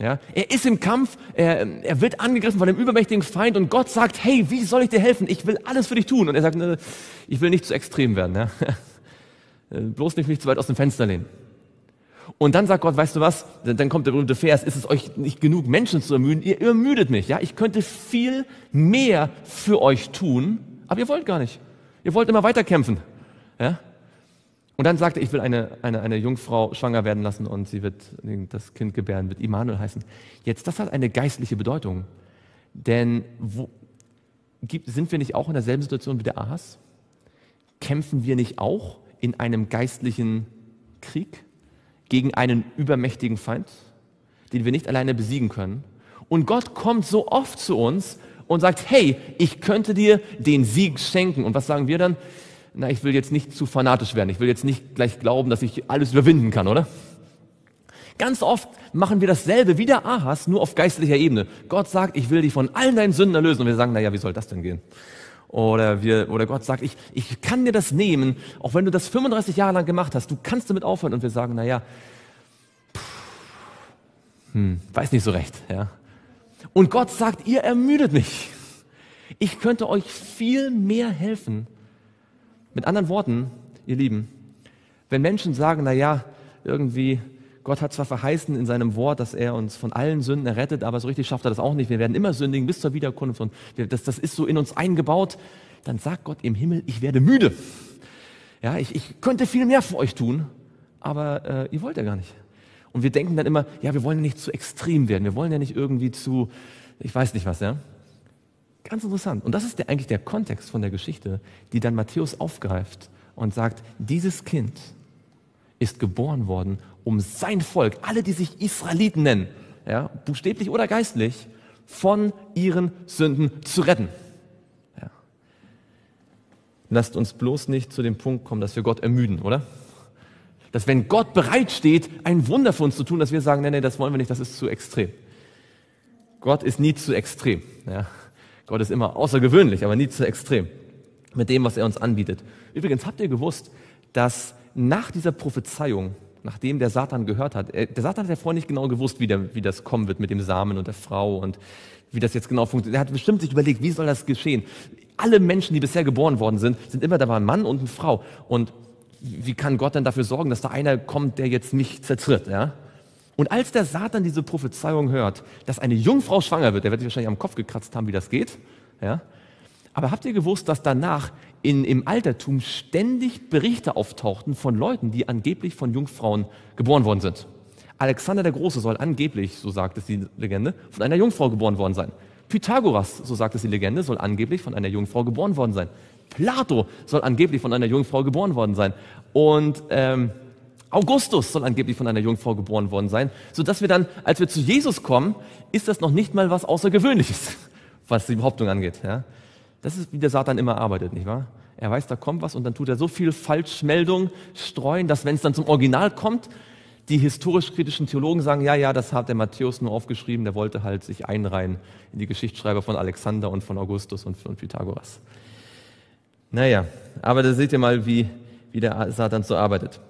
A: Ja, er ist im Kampf, er, er wird angegriffen von einem übermächtigen Feind und Gott sagt, hey, wie soll ich dir helfen? Ich will alles für dich tun. Und er sagt, ich will nicht zu extrem werden. Ja? Bloß nicht mich zu weit aus dem Fenster lehnen. Und dann sagt Gott, weißt du was? Dann kommt der berühmte Vers, ist es euch nicht genug, Menschen zu ermüden? Ihr ermüdet mich. Ja, ich könnte viel mehr für euch tun, aber ihr wollt gar nicht. Ihr wollt immer weiter kämpfen. Ja? Und dann sagte er, ich will eine, eine, eine Jungfrau schwanger werden lassen und sie wird das Kind gebären, wird Immanuel heißen. Jetzt, das hat eine geistliche Bedeutung. Denn wo, gibt, sind wir nicht auch in derselben Situation wie der Ahas? Kämpfen wir nicht auch in einem geistlichen Krieg gegen einen übermächtigen Feind, den wir nicht alleine besiegen können? Und Gott kommt so oft zu uns und sagt, hey, ich könnte dir den Sieg schenken. Und was sagen wir dann? Na, ich will jetzt nicht zu fanatisch werden. Ich will jetzt nicht gleich glauben, dass ich alles überwinden kann, oder? Ganz oft machen wir dasselbe wie der Ahas, nur auf geistlicher Ebene. Gott sagt, ich will dich von allen deinen Sünden erlösen. Und wir sagen, na ja, wie soll das denn gehen? Oder, wir, oder Gott sagt, ich, ich kann dir das nehmen, auch wenn du das 35 Jahre lang gemacht hast. Du kannst damit aufhören. Und wir sagen, na ja, hm, weiß nicht so recht. Ja. Und Gott sagt, ihr ermüdet mich. Ich könnte euch viel mehr helfen. Mit anderen Worten, ihr Lieben, wenn Menschen sagen, na ja, irgendwie, Gott hat zwar verheißen in seinem Wort, dass er uns von allen Sünden errettet, aber so richtig schafft er das auch nicht. Wir werden immer sündigen bis zur Wiederkunft und das, das ist so in uns eingebaut. Dann sagt Gott im Himmel, ich werde müde. Ja, ich, ich könnte viel mehr für euch tun, aber äh, ihr wollt ja gar nicht. Und wir denken dann immer, ja, wir wollen ja nicht zu extrem werden. Wir wollen ja nicht irgendwie zu, ich weiß nicht was, ja. Ganz interessant. Und das ist der, eigentlich der Kontext von der Geschichte, die dann Matthäus aufgreift und sagt, dieses Kind ist geboren worden, um sein Volk, alle, die sich Israeliten nennen, ja, buchstäblich oder geistlich, von ihren Sünden zu retten. Ja. Lasst uns bloß nicht zu dem Punkt kommen, dass wir Gott ermüden, oder? Dass wenn Gott bereitsteht, ein Wunder für uns zu tun, dass wir sagen, nee, nee, das wollen wir nicht, das ist zu extrem. Gott ist nie zu extrem. Ja. Gott ist immer außergewöhnlich, aber nie zu extrem mit dem, was er uns anbietet. Übrigens, habt ihr gewusst, dass nach dieser Prophezeiung, nachdem der Satan gehört hat, der Satan hat ja vorher nicht genau gewusst, wie, der, wie das kommen wird mit dem Samen und der Frau und wie das jetzt genau funktioniert. Er hat bestimmt sich überlegt, wie soll das geschehen? Alle Menschen, die bisher geboren worden sind, sind immer, da war ein Mann und eine Frau. Und wie kann Gott denn dafür sorgen, dass da einer kommt, der jetzt mich zertritt, ja? Und als der Satan diese Prophezeiung hört, dass eine Jungfrau schwanger wird, der wird sich wahrscheinlich am Kopf gekratzt haben, wie das geht, ja? Aber habt ihr gewusst, dass danach in, im Altertum ständig Berichte auftauchten von Leuten, die angeblich von Jungfrauen geboren worden sind? Alexander der Große soll angeblich, so sagt es die Legende, von einer Jungfrau geboren worden sein. Pythagoras, so sagt es die Legende, soll angeblich von einer Jungfrau geboren worden sein. Plato soll angeblich von einer Jungfrau geboren worden sein. Und ähm, Augustus soll angeblich von einer Jungfrau geboren worden sein, sodass wir dann, als wir zu Jesus kommen, ist das noch nicht mal was Außergewöhnliches, was die Behauptung angeht. Ja? Das ist, wie der Satan immer arbeitet, nicht wahr? Er weiß, da kommt was und dann tut er so viel Falschmeldung streuen, dass wenn es dann zum Original kommt, die historisch-kritischen Theologen sagen, ja, ja, das hat der Matthäus nur aufgeschrieben, der wollte halt sich einreihen in die Geschichtsschreiber von Alexander und von Augustus und von Pythagoras. Naja, aber da seht ihr mal, wie, wie der Satan so arbeitet.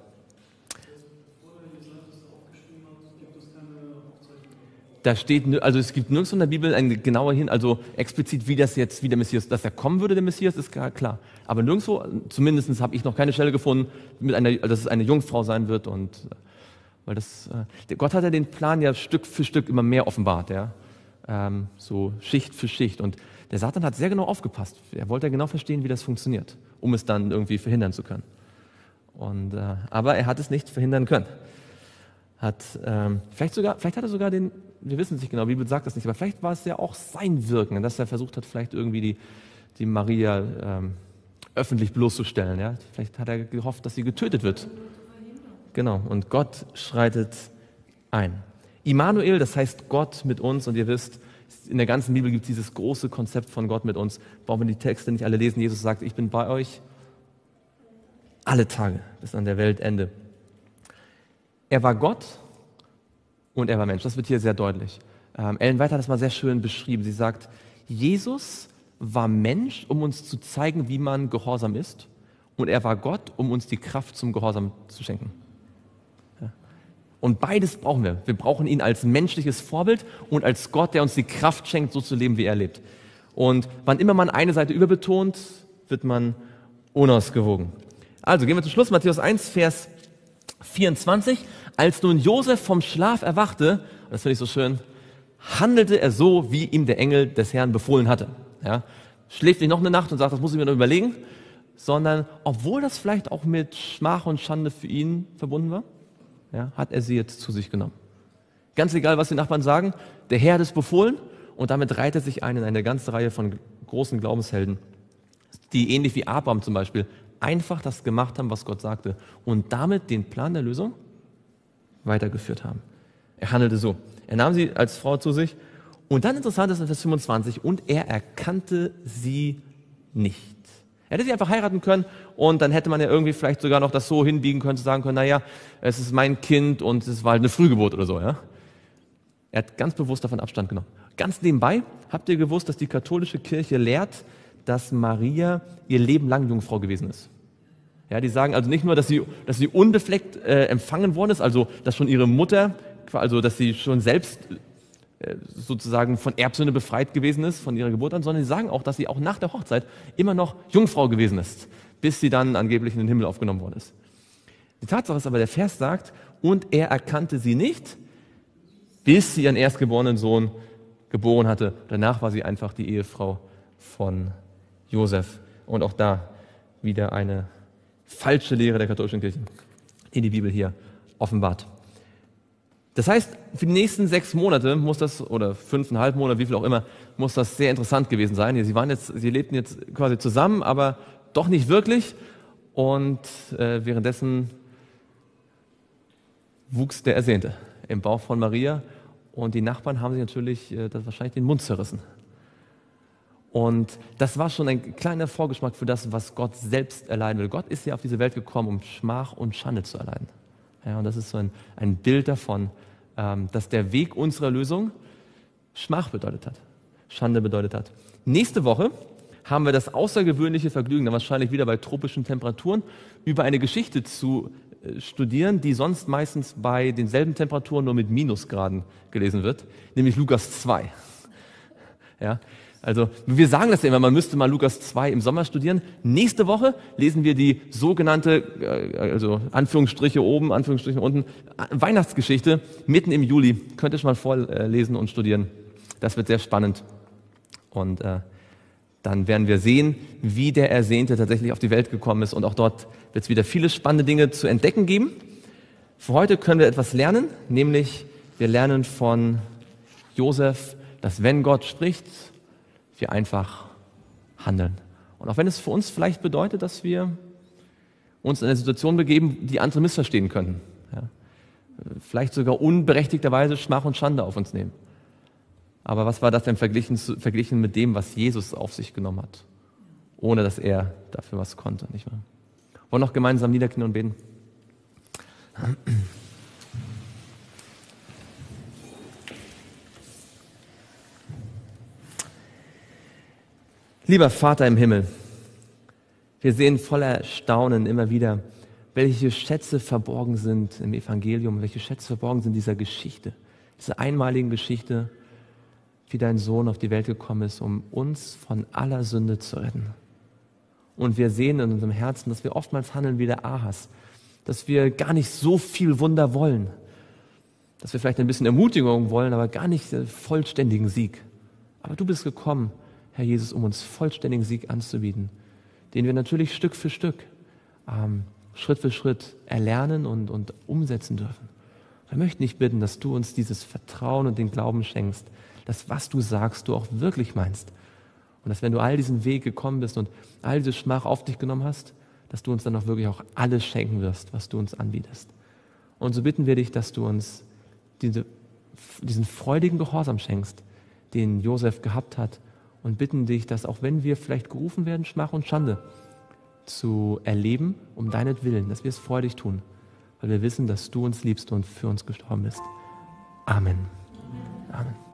A: da steht, also es gibt nirgends in der Bibel ein genauer hin, also explizit, wie das jetzt, wie der Messias, dass er kommen würde, der Messias, ist klar. Aber nirgendwo, zumindest habe ich noch keine Stelle gefunden, mit einer, dass es eine Jungfrau sein wird und, weil das, äh, Gott hat ja den Plan ja Stück für Stück immer mehr offenbart, ja. Ähm, so Schicht für Schicht. Und der Satan hat sehr genau aufgepasst. Er wollte genau verstehen, wie das funktioniert, um es dann irgendwie verhindern zu können. Und, äh, aber er hat es nicht verhindern können hat ähm, vielleicht sogar, vielleicht hat er sogar den, wir wissen es nicht genau, die Bibel sagt das nicht, aber vielleicht war es ja auch sein Wirken, dass er versucht hat, vielleicht irgendwie die, die Maria ähm, öffentlich bloßzustellen. Ja? Vielleicht hat er gehofft, dass sie getötet wird. Genau, und Gott schreitet ein. Immanuel, das heißt Gott mit uns, und ihr wisst, in der ganzen Bibel gibt es dieses große Konzept von Gott mit uns. Brauchen wir die Texte nicht alle lesen. Jesus sagt, ich bin bei euch alle Tage bis an der Weltende. Er war Gott und er war Mensch. Das wird hier sehr deutlich. Ähm, Ellen White hat das mal sehr schön beschrieben. Sie sagt, Jesus war Mensch, um uns zu zeigen, wie man gehorsam ist. Und er war Gott, um uns die Kraft zum Gehorsam zu schenken. Und beides brauchen wir. Wir brauchen ihn als menschliches Vorbild und als Gott, der uns die Kraft schenkt, so zu leben, wie er lebt. Und wann immer man eine Seite überbetont, wird man unausgewogen. Also gehen wir zum Schluss. Matthäus 1, Vers 24. Als nun Josef vom Schlaf erwachte, das finde ich so schön, handelte er so, wie ihm der Engel des Herrn befohlen hatte. Ja, schläft nicht noch eine Nacht und sagt, das muss ich mir noch überlegen, sondern obwohl das vielleicht auch mit Schmach und Schande für ihn verbunden war, ja, hat er sie jetzt zu sich genommen. Ganz egal, was die Nachbarn sagen, der Herr hat es befohlen und damit reiht er sich ein in eine ganze Reihe von großen Glaubenshelden, die ähnlich wie Abraham zum Beispiel einfach das gemacht haben, was Gott sagte und damit den Plan der Lösung weitergeführt haben. Er handelte so. Er nahm sie als Frau zu sich. Und dann interessant ist in Vers 25, und er erkannte sie nicht. Er hätte sie einfach heiraten können und dann hätte man ja irgendwie vielleicht sogar noch das so hinbiegen können, zu sagen können, naja, es ist mein Kind und es war halt eine Frühgeburt oder so, ja. Er hat ganz bewusst davon Abstand genommen. Ganz nebenbei habt ihr gewusst, dass die katholische Kirche lehrt, dass Maria ihr Leben lang Jungfrau gewesen ist. Ja, die sagen also nicht nur, dass sie, dass sie unbefleckt äh, empfangen worden ist, also dass schon ihre Mutter, also dass sie schon selbst sozusagen von Erbsünde befreit gewesen ist, von ihrer Geburt an, sondern sie sagen auch, dass sie auch nach der Hochzeit immer noch Jungfrau gewesen ist, bis sie dann angeblich in den Himmel aufgenommen worden ist. Die Tatsache ist aber, der Vers sagt, und er erkannte sie nicht, bis sie ihren erstgeborenen Sohn geboren hatte. Danach war sie einfach die Ehefrau von Josef. Und auch da wieder eine falsche Lehre der katholischen Kirche, die die Bibel hier offenbart. Das heißt, für die nächsten sechs Monate muss das, oder fünfeinhalb Monate, wie viel auch immer, muss das sehr interessant gewesen sein. Sie waren jetzt, sie lebten jetzt quasi zusammen, aber doch nicht wirklich. Und äh, währenddessen wuchs der Ersehnte im Bauch von Maria. Und die Nachbarn haben sich natürlich äh, das wahrscheinlich den Mund zerrissen. Und das war schon ein kleiner Vorgeschmack für das, was Gott selbst erleiden will. Gott ist ja auf diese Welt gekommen, um Schmach und Schande zu erleiden. Ja, und das ist so ein, ein Bild davon, dass der Weg unserer Lösung Schmach bedeutet hat, Schande bedeutet hat. Nächste Woche haben wir das außergewöhnliche Vergnügen, dann wahrscheinlich wieder bei tropischen Temperaturen, über eine Geschichte zu äh, studieren, die sonst meistens bei denselben Temperaturen nur mit Minusgraden gelesen wird, nämlich Lukas 2. Ja, also wir sagen das ja immer, man müsste mal Lukas 2 im Sommer studieren. Nächste Woche lesen wir die sogenannte, äh, also Anführungsstriche oben, Anführungsstriche unten, Weihnachtsgeschichte mitten im Juli. Könnt ihr schon mal vorlesen und studieren. Das wird sehr spannend. Und äh, dann werden wir sehen, wie der Ersehnte tatsächlich auf die Welt gekommen ist. Und auch dort wird es wieder viele spannende Dinge zu entdecken geben. Für heute können wir etwas lernen, nämlich wir lernen von Josef, dass wenn Gott spricht, wir einfach handeln. Und auch wenn es für uns vielleicht bedeutet, dass wir uns in eine Situation begeben, die andere missverstehen können. Ja. Vielleicht sogar unberechtigterweise Schmach und Schande auf uns nehmen. Aber was war das denn verglichen, verglichen mit dem, was Jesus auf sich genommen hat? Ohne dass er dafür was konnte, nicht wahr? Wollen noch gemeinsam niederknien und beten? Lieber Vater im Himmel, Wir sehen voller Staunen immer wieder, welche Schätze verborgen sind im Evangelium, welche Schätze verborgen sind in dieser Geschichte, dieser einmaligen Geschichte, wie dein Sohn auf die Welt gekommen ist, um uns von aller Sünde zu retten. Und wir sehen in unserem Herzen, dass wir oftmals handeln wie der Ahas, dass wir gar nicht so viel Wunder wollen, dass wir vielleicht ein bisschen Ermutigung wollen, aber gar nicht vollständigen Sieg. Aber du bist gekommen, Herr Jesus, um uns vollständigen Sieg anzubieten den wir natürlich Stück für Stück, ähm, Schritt für Schritt erlernen und, und umsetzen dürfen. Wir möchten dich bitten, dass du uns dieses Vertrauen und den Glauben schenkst, dass was du sagst, du auch wirklich meinst. Und dass wenn du all diesen Weg gekommen bist und all diese Schmach auf dich genommen hast, dass du uns dann auch wirklich auch alles schenken wirst, was du uns anbietest. Und so bitten wir dich, dass du uns diese, diesen freudigen Gehorsam schenkst, den Josef gehabt hat und bitten dich, dass auch wenn wir vielleicht gerufen werden, Schmach und Schande zu erleben, um deinetwillen, dass wir es freudig tun, weil wir wissen, dass du uns liebst und für uns gestorben bist. Amen. Amen.